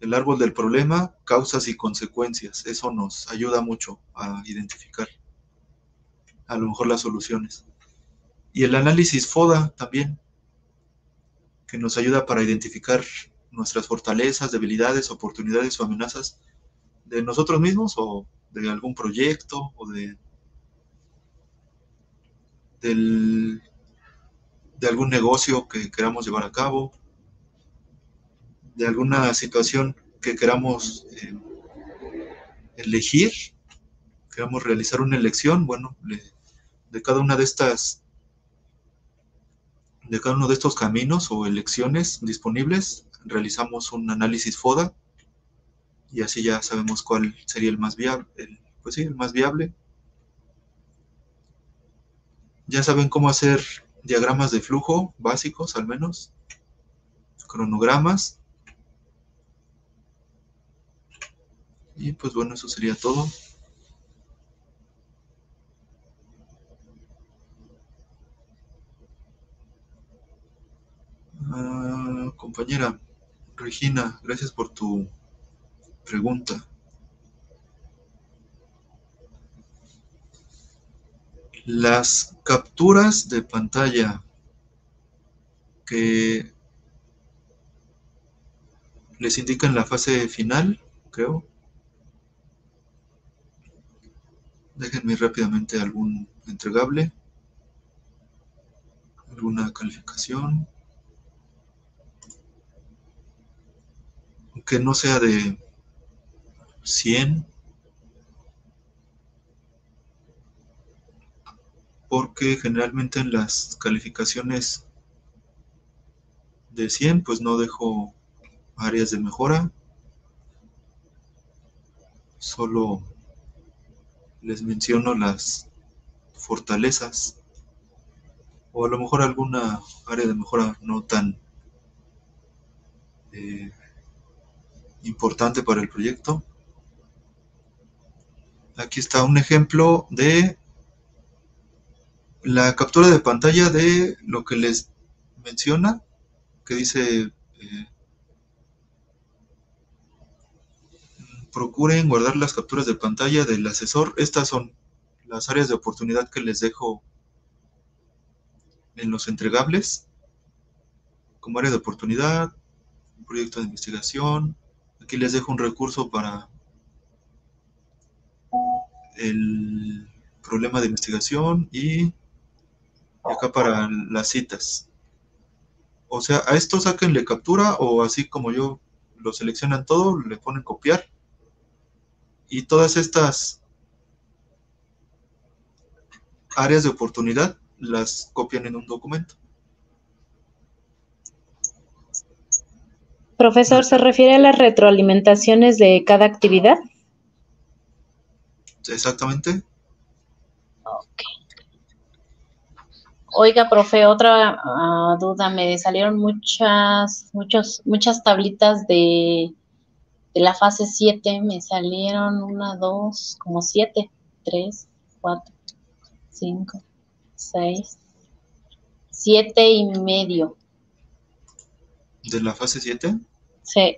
El árbol del problema, causas y consecuencias, eso nos ayuda mucho a identificar a lo mejor las soluciones. Y el análisis FODA también, que nos ayuda para identificar nuestras fortalezas, debilidades, oportunidades o amenazas de nosotros mismos o de algún proyecto o de, de algún negocio que queramos llevar a cabo, de alguna situación que queramos eh, elegir, queramos realizar una elección, bueno, de cada una de estas de cada uno de estos caminos o elecciones disponibles, realizamos un análisis FODA y así ya sabemos cuál sería el más viable, pues sí, el más viable. Ya saben cómo hacer diagramas de flujo básicos al menos, cronogramas. Y pues bueno, eso sería todo. Ah, compañera Regina, gracias por tu pregunta. Las capturas de pantalla que les indican la fase final, creo. Déjenme rápidamente algún entregable, alguna calificación. Que no sea de 100, porque generalmente en las calificaciones de 100 pues no dejo áreas de mejora. Solo les menciono las fortalezas o a lo mejor alguna área de mejora no tan eh, importante para el proyecto. Aquí está un ejemplo de la captura de pantalla de lo que les menciona, que dice eh, procuren guardar las capturas de pantalla del asesor. Estas son las áreas de oportunidad que les dejo en los entregables, como área de oportunidad, proyecto de investigación. Aquí les dejo un recurso para el problema de investigación y acá para las citas. O sea, a esto sáquenle captura o así como yo lo seleccionan todo, le ponen copiar. Y todas estas áreas de oportunidad las copian en un documento. Profesor, ¿se refiere a las retroalimentaciones de cada actividad? Exactamente. Ok. Oiga, profe, otra ah, duda, me salieron muchas, muchos, muchas tablitas de, de la fase 7, me salieron una, dos, como siete, tres, cuatro, cinco, seis, siete y medio. ¿De la fase 7? Sí.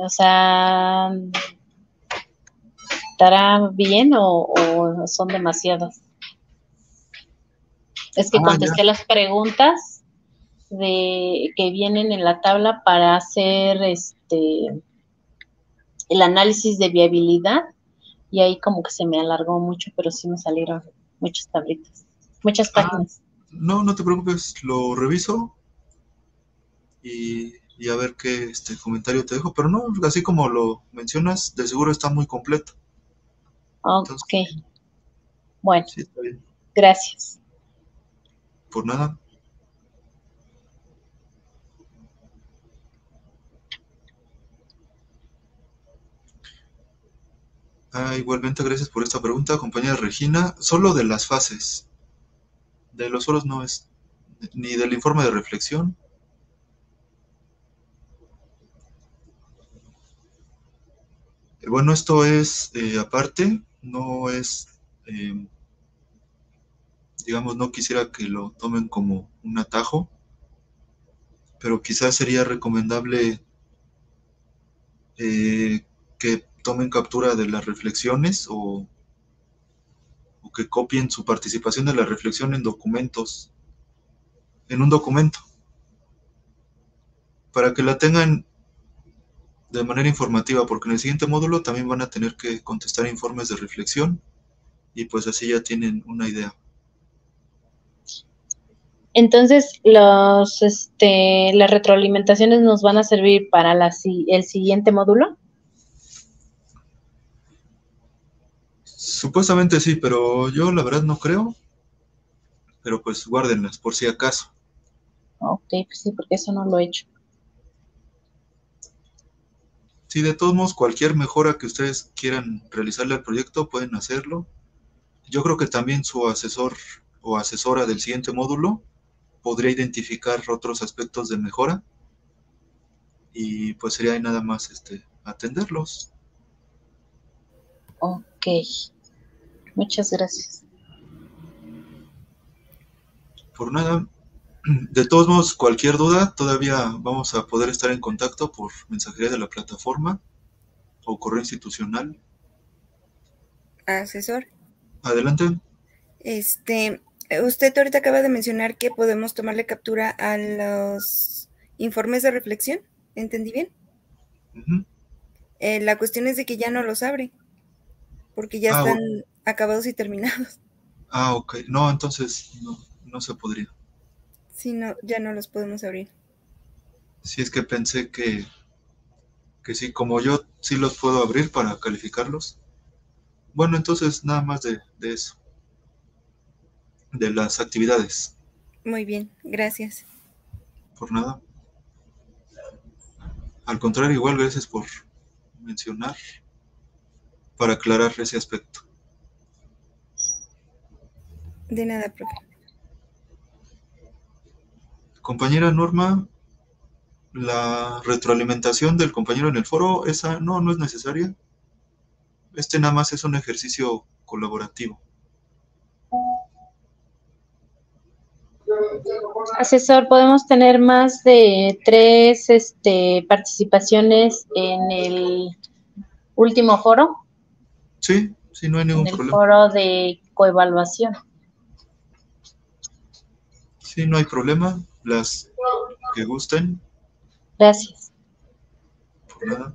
O sea, ¿estará bien o, o son demasiadas? Es que Ah, contesté las preguntas de que vienen en la tabla para hacer este el análisis de viabilidad y ahí como que se me alargó mucho, pero sí me salieron muchas tablitas, muchas Ah. páginas. No, no te preocupes, lo reviso y, y a ver qué este comentario te dejo, pero no, así como lo mencionas, de seguro está muy completo. Ok. Entonces- Bueno, Sí, está bien. gracias. Por nada. Ah, igualmente, gracias por esta pregunta, compañera Regina. Solo de las fases. De los foros no es, ni del informe de reflexión. Bueno, esto es eh, aparte, no es, eh, digamos, no quisiera que lo tomen como un atajo, pero quizás sería recomendable eh, que tomen captura de las reflexiones o, o que copien su participación de la reflexión en documentos, en un documento, para que la tengan de manera informativa, porque en el siguiente módulo también van a tener que contestar informes de reflexión y pues así ya tienen una idea. Entonces, los, este, las retroalimentaciones nos van a servir para la, si- el siguiente módulo. Supuestamente sí, pero yo la verdad no creo, pero pues guárdenlas por si acaso. Ok, pues sí, porque eso no lo he hecho. Sí, de todos modos, cualquier mejora que ustedes quieran realizarle al proyecto, pueden hacerlo. Yo creo que también su asesor o asesora del siguiente módulo podría identificar otros aspectos de mejora y pues sería ahí nada más este, atenderlos. Ok. Muchas gracias. Por nada, de todos modos, cualquier duda, todavía vamos a poder estar en contacto por mensajería de la plataforma o correo institucional. Asesor. Adelante. Este, usted ahorita acaba de mencionar que podemos tomarle captura a los informes de reflexión. ¿Entendí bien? Eh, la cuestión es de que ya no los abre, porque ya Ah, están acabados y terminados. Ah, ok. No, entonces no, no se podría. Si no, ya no los podemos abrir. Si es que pensé que, que sí, como yo sí los puedo abrir para calificarlos. Bueno, entonces nada más de, de eso. De las actividades. Muy bien, gracias. Por nada. Al contrario, igual gracias por mencionar para aclarar ese aspecto. De nada, profe. Compañera Norma, la retroalimentación del compañero en el foro, esa no, no es necesaria. Este nada más es un ejercicio colaborativo. Asesor, ¿podemos tener más de tres este, participaciones en el último foro? Sí, sí, no hay ningún en el problema. foro de coevaluación. Sí, no hay problema. Las que gusten, Gracias. por nada.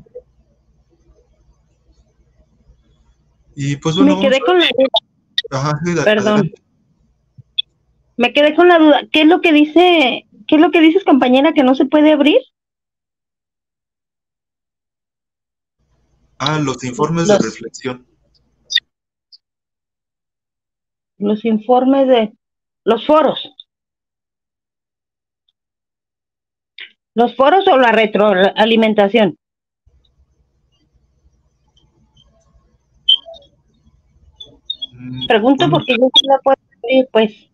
Y pues bueno, Me quedé con la duda. Ajá, Perdón. adelante. Me quedé con la duda. ¿Qué es lo que dice, qué es lo que dices, compañera, que no se puede abrir? Ah, los informes Los- de reflexión. Los informes de los foros. ¿Los foros o la retroalimentación? Pregunto porque yo sí la puedo abrir, pues.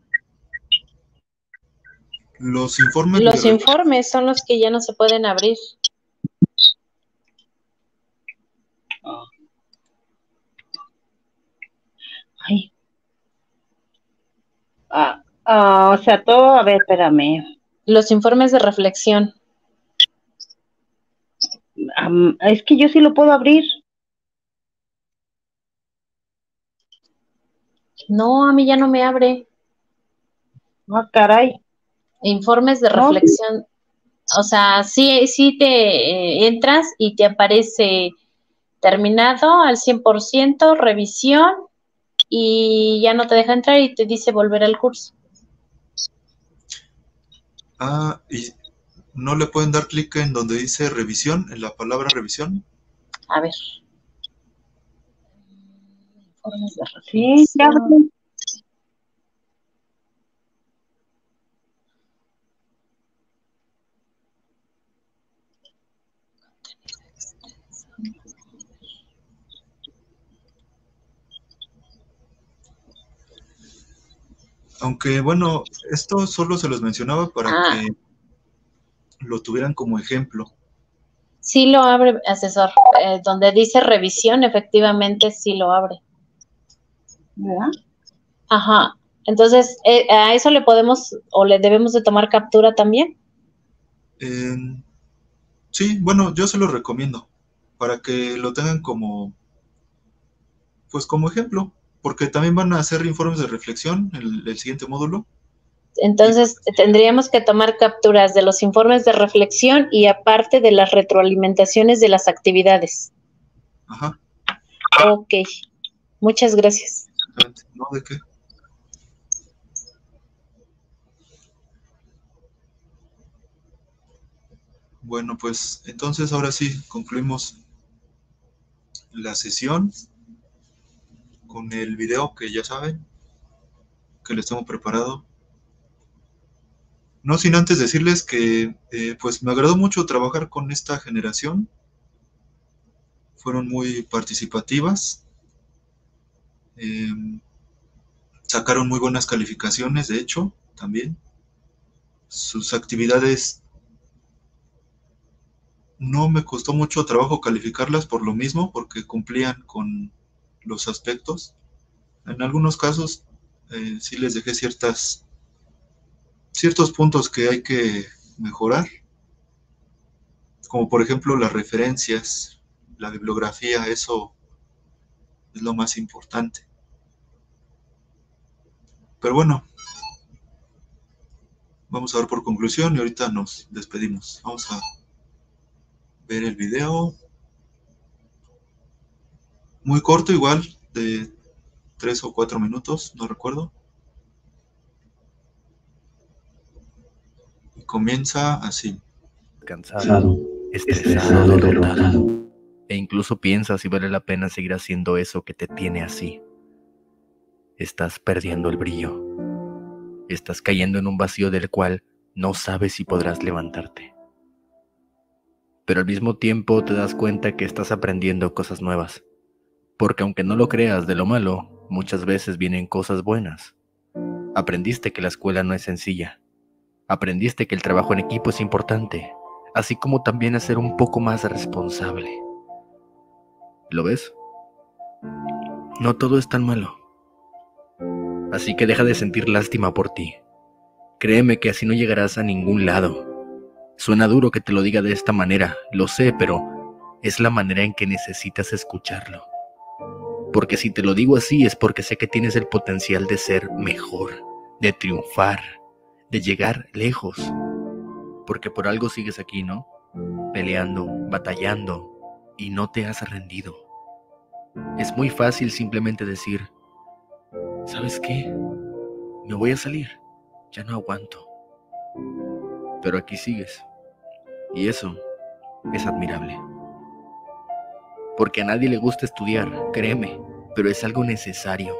Los informes Los de informes son los que ya no se pueden abrir. Ay. Ah, ah, o sea, todo, a ver, espérame. Los informes de reflexión. Es que yo sí lo puedo abrir. No, a mí ya no me abre. Ah, caray. Informes de No. reflexión. O sea, sí, sí te eh, entras y te aparece terminado al 100%, revisión, y ya no te deja entrar y te dice volver al curso. Ah, y no le pueden dar clic en donde dice revisión, en la palabra revisión. A ver. Sí, ya. Aunque bueno, esto solo se los mencionaba para Ah. que lo tuvieran como ejemplo. Sí lo abre, asesor. Eh, donde dice revisión, efectivamente sí lo abre. ¿Verdad? Ajá. Entonces, eh, ¿a eso le podemos o le debemos de tomar captura también? Eh, sí, bueno, yo se los recomiendo para que lo tengan como, pues como ejemplo, porque también van a hacer informes de reflexión en el, el siguiente módulo. Entonces, tendríamos que tomar capturas de los informes de reflexión y aparte de las retroalimentaciones de las actividades. Ajá, Ok. Muchas gracias. exactamente. ¿No? ¿De qué? Bueno, pues entonces ahora sí concluimos la sesión con el video que ya saben que les tengo preparado. No sin antes decirles que eh, pues me agradó mucho trabajar con esta generación. Fueron muy participativas. Em, sacaron muy buenas calificaciones, de hecho, también. Sus actividades no me costó mucho trabajo calificarlas por lo mismo, porque cumplían con los aspectos. En algunos casos eh, sí les dejé ciertas, ciertos puntos que hay que mejorar, como por ejemplo las referencias, la bibliografía, eso es lo más importante. Pero bueno, vamos a ver por conclusión y ahorita nos despedimos. Vamos a ver el video. Muy corto igual, de tres o cuatro minutos, no recuerdo. Comienza así. cansado, estresado, derrotado. E incluso piensas si vale la pena seguir haciendo eso que te tiene así. Estás perdiendo el brillo. Estás cayendo en un vacío del cual no sabes si podrás levantarte. pero al mismo tiempo te das cuenta que estás aprendiendo cosas nuevas. Porque aunque no lo creas de lo malo, muchas veces vienen cosas buenas. Aprendiste que la escuela no es sencilla. Aprendiste que el trabajo en equipo es importante, así como también a ser un poco más responsable. ¿Lo ves? No todo es tan malo. Así que deja de sentir lástima por ti. Créeme que así no llegarás a ningún lado. Suena duro que te lo diga de esta manera, lo sé, pero es la manera en que necesitas escucharlo. Porque si te lo digo así es porque sé que tienes el potencial de ser mejor, de triunfar, de llegar lejos. Porque por algo sigues aquí, ¿no? Peleando, batallando y no te has rendido. Es muy fácil simplemente decir, ¿sabes qué? Me voy a salir, ya no aguanto. Pero aquí sigues. Y eso es admirable. Porque a nadie le gusta estudiar, créeme, pero es algo necesario.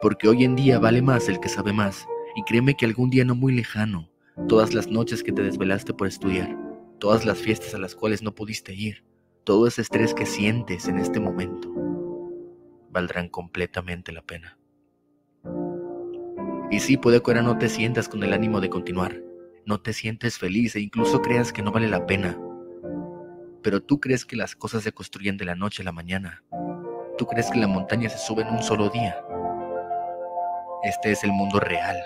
Porque hoy en día vale más el que sabe más. Y créeme que algún día no muy lejano, todas las noches que te desvelaste por estudiar, todas las fiestas a las cuales no pudiste ir, todo ese estrés que sientes en este momento, valdrán completamente la pena. Y sí, puede que ahora no te sientas con el ánimo de continuar, no te sientes feliz e incluso creas que no vale la pena. Pero tú crees que las cosas se construyen de la noche a la mañana. Tú crees que la montaña se sube en un solo día. Este es el mundo real,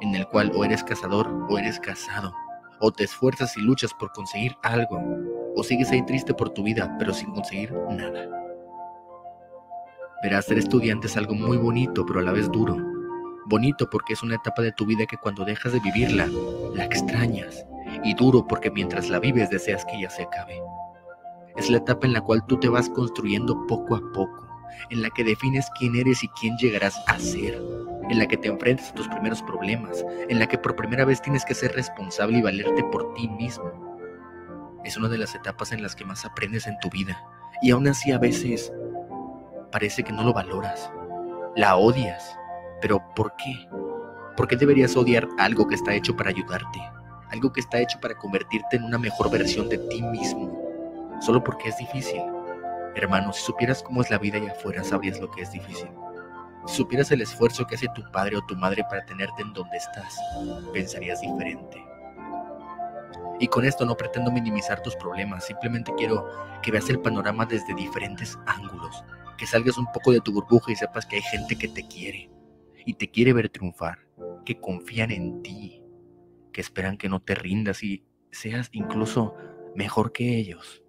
en el cual o eres cazador o eres casado, o te esfuerzas y luchas por conseguir algo, o sigues ahí triste por tu vida, pero sin conseguir nada. Verás, ser estudiante es algo muy bonito, pero a la vez duro. Bonito porque es una etapa de tu vida que cuando dejas de vivirla, la extrañas. Y duro porque mientras la vives deseas que ella se acabe. Es la etapa en la cual tú te vas construyendo poco a poco, en la que defines quién eres y quién llegarás a ser, en la que te enfrentas a tus primeros problemas, en la que por primera vez tienes que ser responsable y valerte por ti mismo. Es una de las etapas en las que más aprendes en tu vida, y aún así a veces parece que no lo valoras, la odias, pero ¿por qué? ¿Por qué deberías odiar algo que está hecho para ayudarte? Algo que está hecho para convertirte en una mejor versión de ti mismo. Solo porque es difícil. Hermano, si supieras cómo es la vida allá afuera, sabrías lo que es difícil. Si supieras el esfuerzo que hace tu padre o tu madre para tenerte en donde estás, pensarías diferente. Y con esto no pretendo minimizar tus problemas, simplemente quiero que veas el panorama desde diferentes ángulos, que salgas un poco de tu burbuja y sepas que hay gente que te quiere, y te quiere ver triunfar, que confían en ti, que esperan que no te rindas y seas incluso mejor que ellos.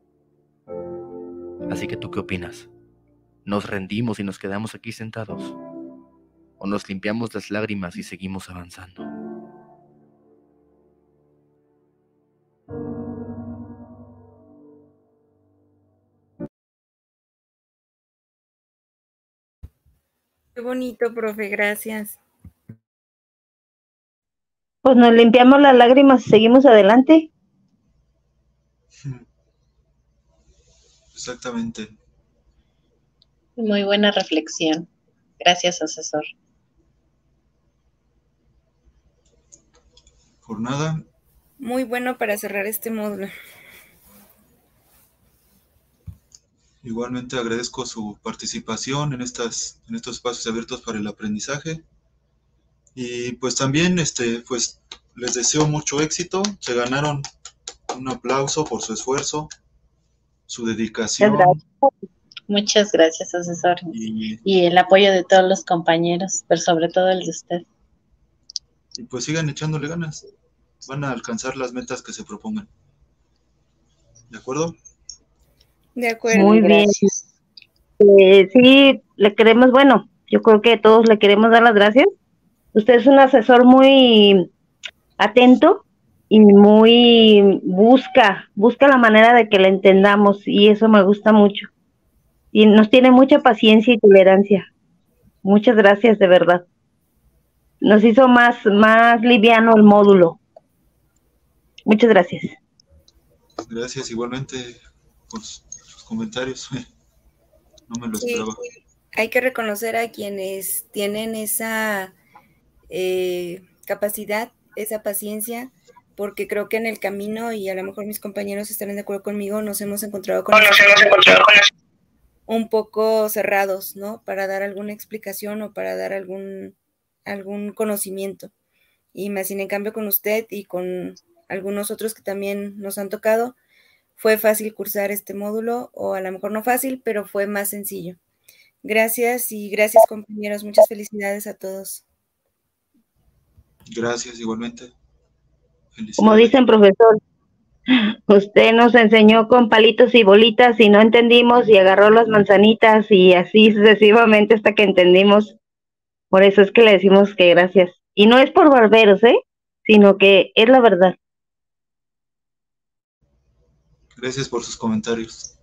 Así que tú qué opinas? ¿Nos rendimos y nos quedamos aquí sentados? ¿O nos limpiamos las lágrimas y seguimos avanzando? Qué bonito, profe, gracias. Pues nos limpiamos las lágrimas y seguimos adelante. (laughs) Exactamente. Muy buena reflexión. Gracias, asesor. Por nada. Muy bueno para cerrar este módulo. Igualmente agradezco su participación en, estas, en estos espacios abiertos para el aprendizaje. Y pues también este, pues, les deseo mucho éxito. Se ganaron un aplauso por su esfuerzo, su dedicación. Muchas gracias, asesor. Y, y, el apoyo de todos los compañeros, pero sobre todo el de usted. Y pues sigan echándole ganas. Van a alcanzar las metas que se propongan. ¿De acuerdo? De acuerdo. Muy bien. Eh, sí, le queremos, bueno, yo creo que todos le queremos dar las gracias. Usted es un asesor muy atento y muy busca, busca la manera de que le entendamos y eso me gusta mucho. Y nos tiene mucha paciencia y tolerancia. Muchas gracias, de verdad. Nos hizo más, más liviano el módulo. Muchas gracias. Gracias, igualmente. Pues comentarios. (laughs) No me lo esperaba. hay que reconocer a quienes tienen esa eh, capacidad, esa paciencia porque creo que en el camino, y a lo mejor mis compañeros estarán de acuerdo conmigo, nos hemos encontrado con, un poco cerrados, ¿no? Para dar alguna explicación o para dar algún, algún conocimiento. Y más sin en cambio con usted y con algunos otros que también nos han tocado, fue fácil cursar este módulo, o a lo mejor no fácil, pero fue más sencillo. Gracias y gracias compañeros. Muchas felicidades a todos. Gracias igualmente. Como dicen, profesor, (laughs) usted nos enseñó con palitos y bolitas y no entendimos y agarró las manzanitas y así sucesivamente hasta que entendimos. Por eso es que le decimos que gracias. Y no es por barberos, ¿eh? Sino que es la verdad. Gracias por sus comentarios.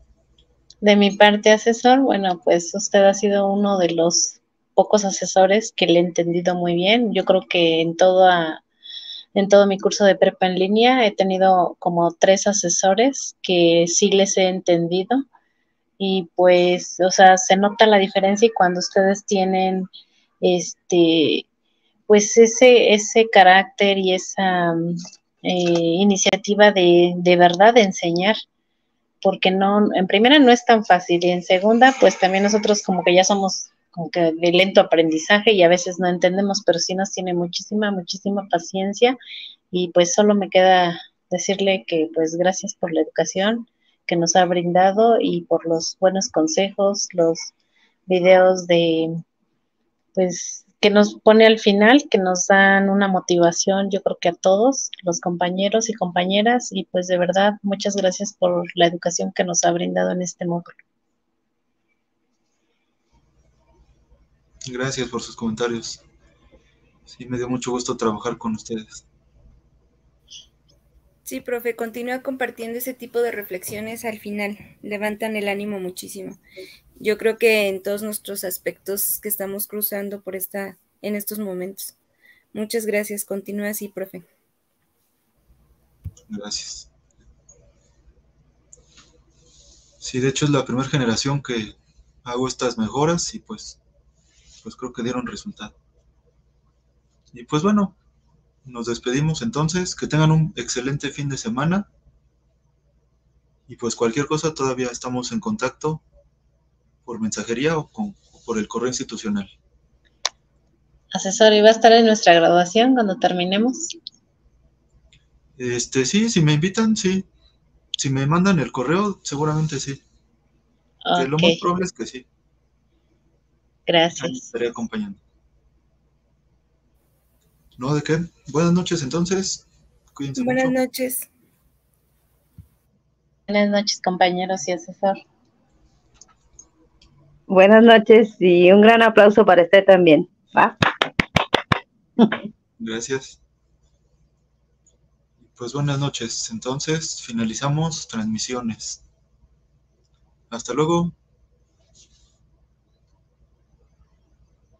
De mi parte, asesor, bueno, pues usted ha sido uno de los pocos asesores que le he entendido muy bien. Yo creo que en toda en todo mi curso de prepa en línea he tenido como tres asesores que sí les he entendido. Y pues, o sea, se nota la diferencia y cuando ustedes tienen este pues ese ese carácter y esa eh, iniciativa de, de verdad de enseñar. Porque no, en primera no es tan fácil y en segunda, pues también nosotros como que ya somos de lento aprendizaje y a veces no entendemos, pero sí nos tiene muchísima, muchísima paciencia y pues solo me queda decirle que pues gracias por la educación que nos ha brindado y por los buenos consejos, los videos de pues que nos pone al final, que nos dan una motivación, yo creo que a todos, los compañeros y compañeras, y pues de verdad, muchas gracias por la educación que nos ha brindado en este módulo. Gracias por sus comentarios. Sí, me dio mucho gusto trabajar con ustedes. Sí, profe, continúa compartiendo ese tipo de reflexiones al final. Levantan el ánimo muchísimo yo creo que en todos nuestros aspectos que estamos cruzando por esta, en estos momentos. Muchas gracias. Continúa así, profe. Gracias. Sí, de hecho es la primera generación que hago estas mejoras y pues, pues creo que dieron resultado. Y pues bueno, nos despedimos entonces. Que tengan un excelente fin de semana. Y pues cualquier cosa todavía estamos en contacto por mensajería o, con, por el correo institucional. Asesor, ¿y va a estar en nuestra graduación cuando terminemos? Este, sí, si me invitan, sí. Si me mandan el correo, seguramente sí. lo más probable es que sí. Gracias. estaré acompañando. ¿No? ¿De qué? Buenas noches, entonces. Cuídense Buenas noches. Buenas noches, compañeros y asesor. Buenas noches y un gran aplauso para usted también. Gracias. Pues buenas noches. Entonces finalizamos transmisiones. Hasta luego.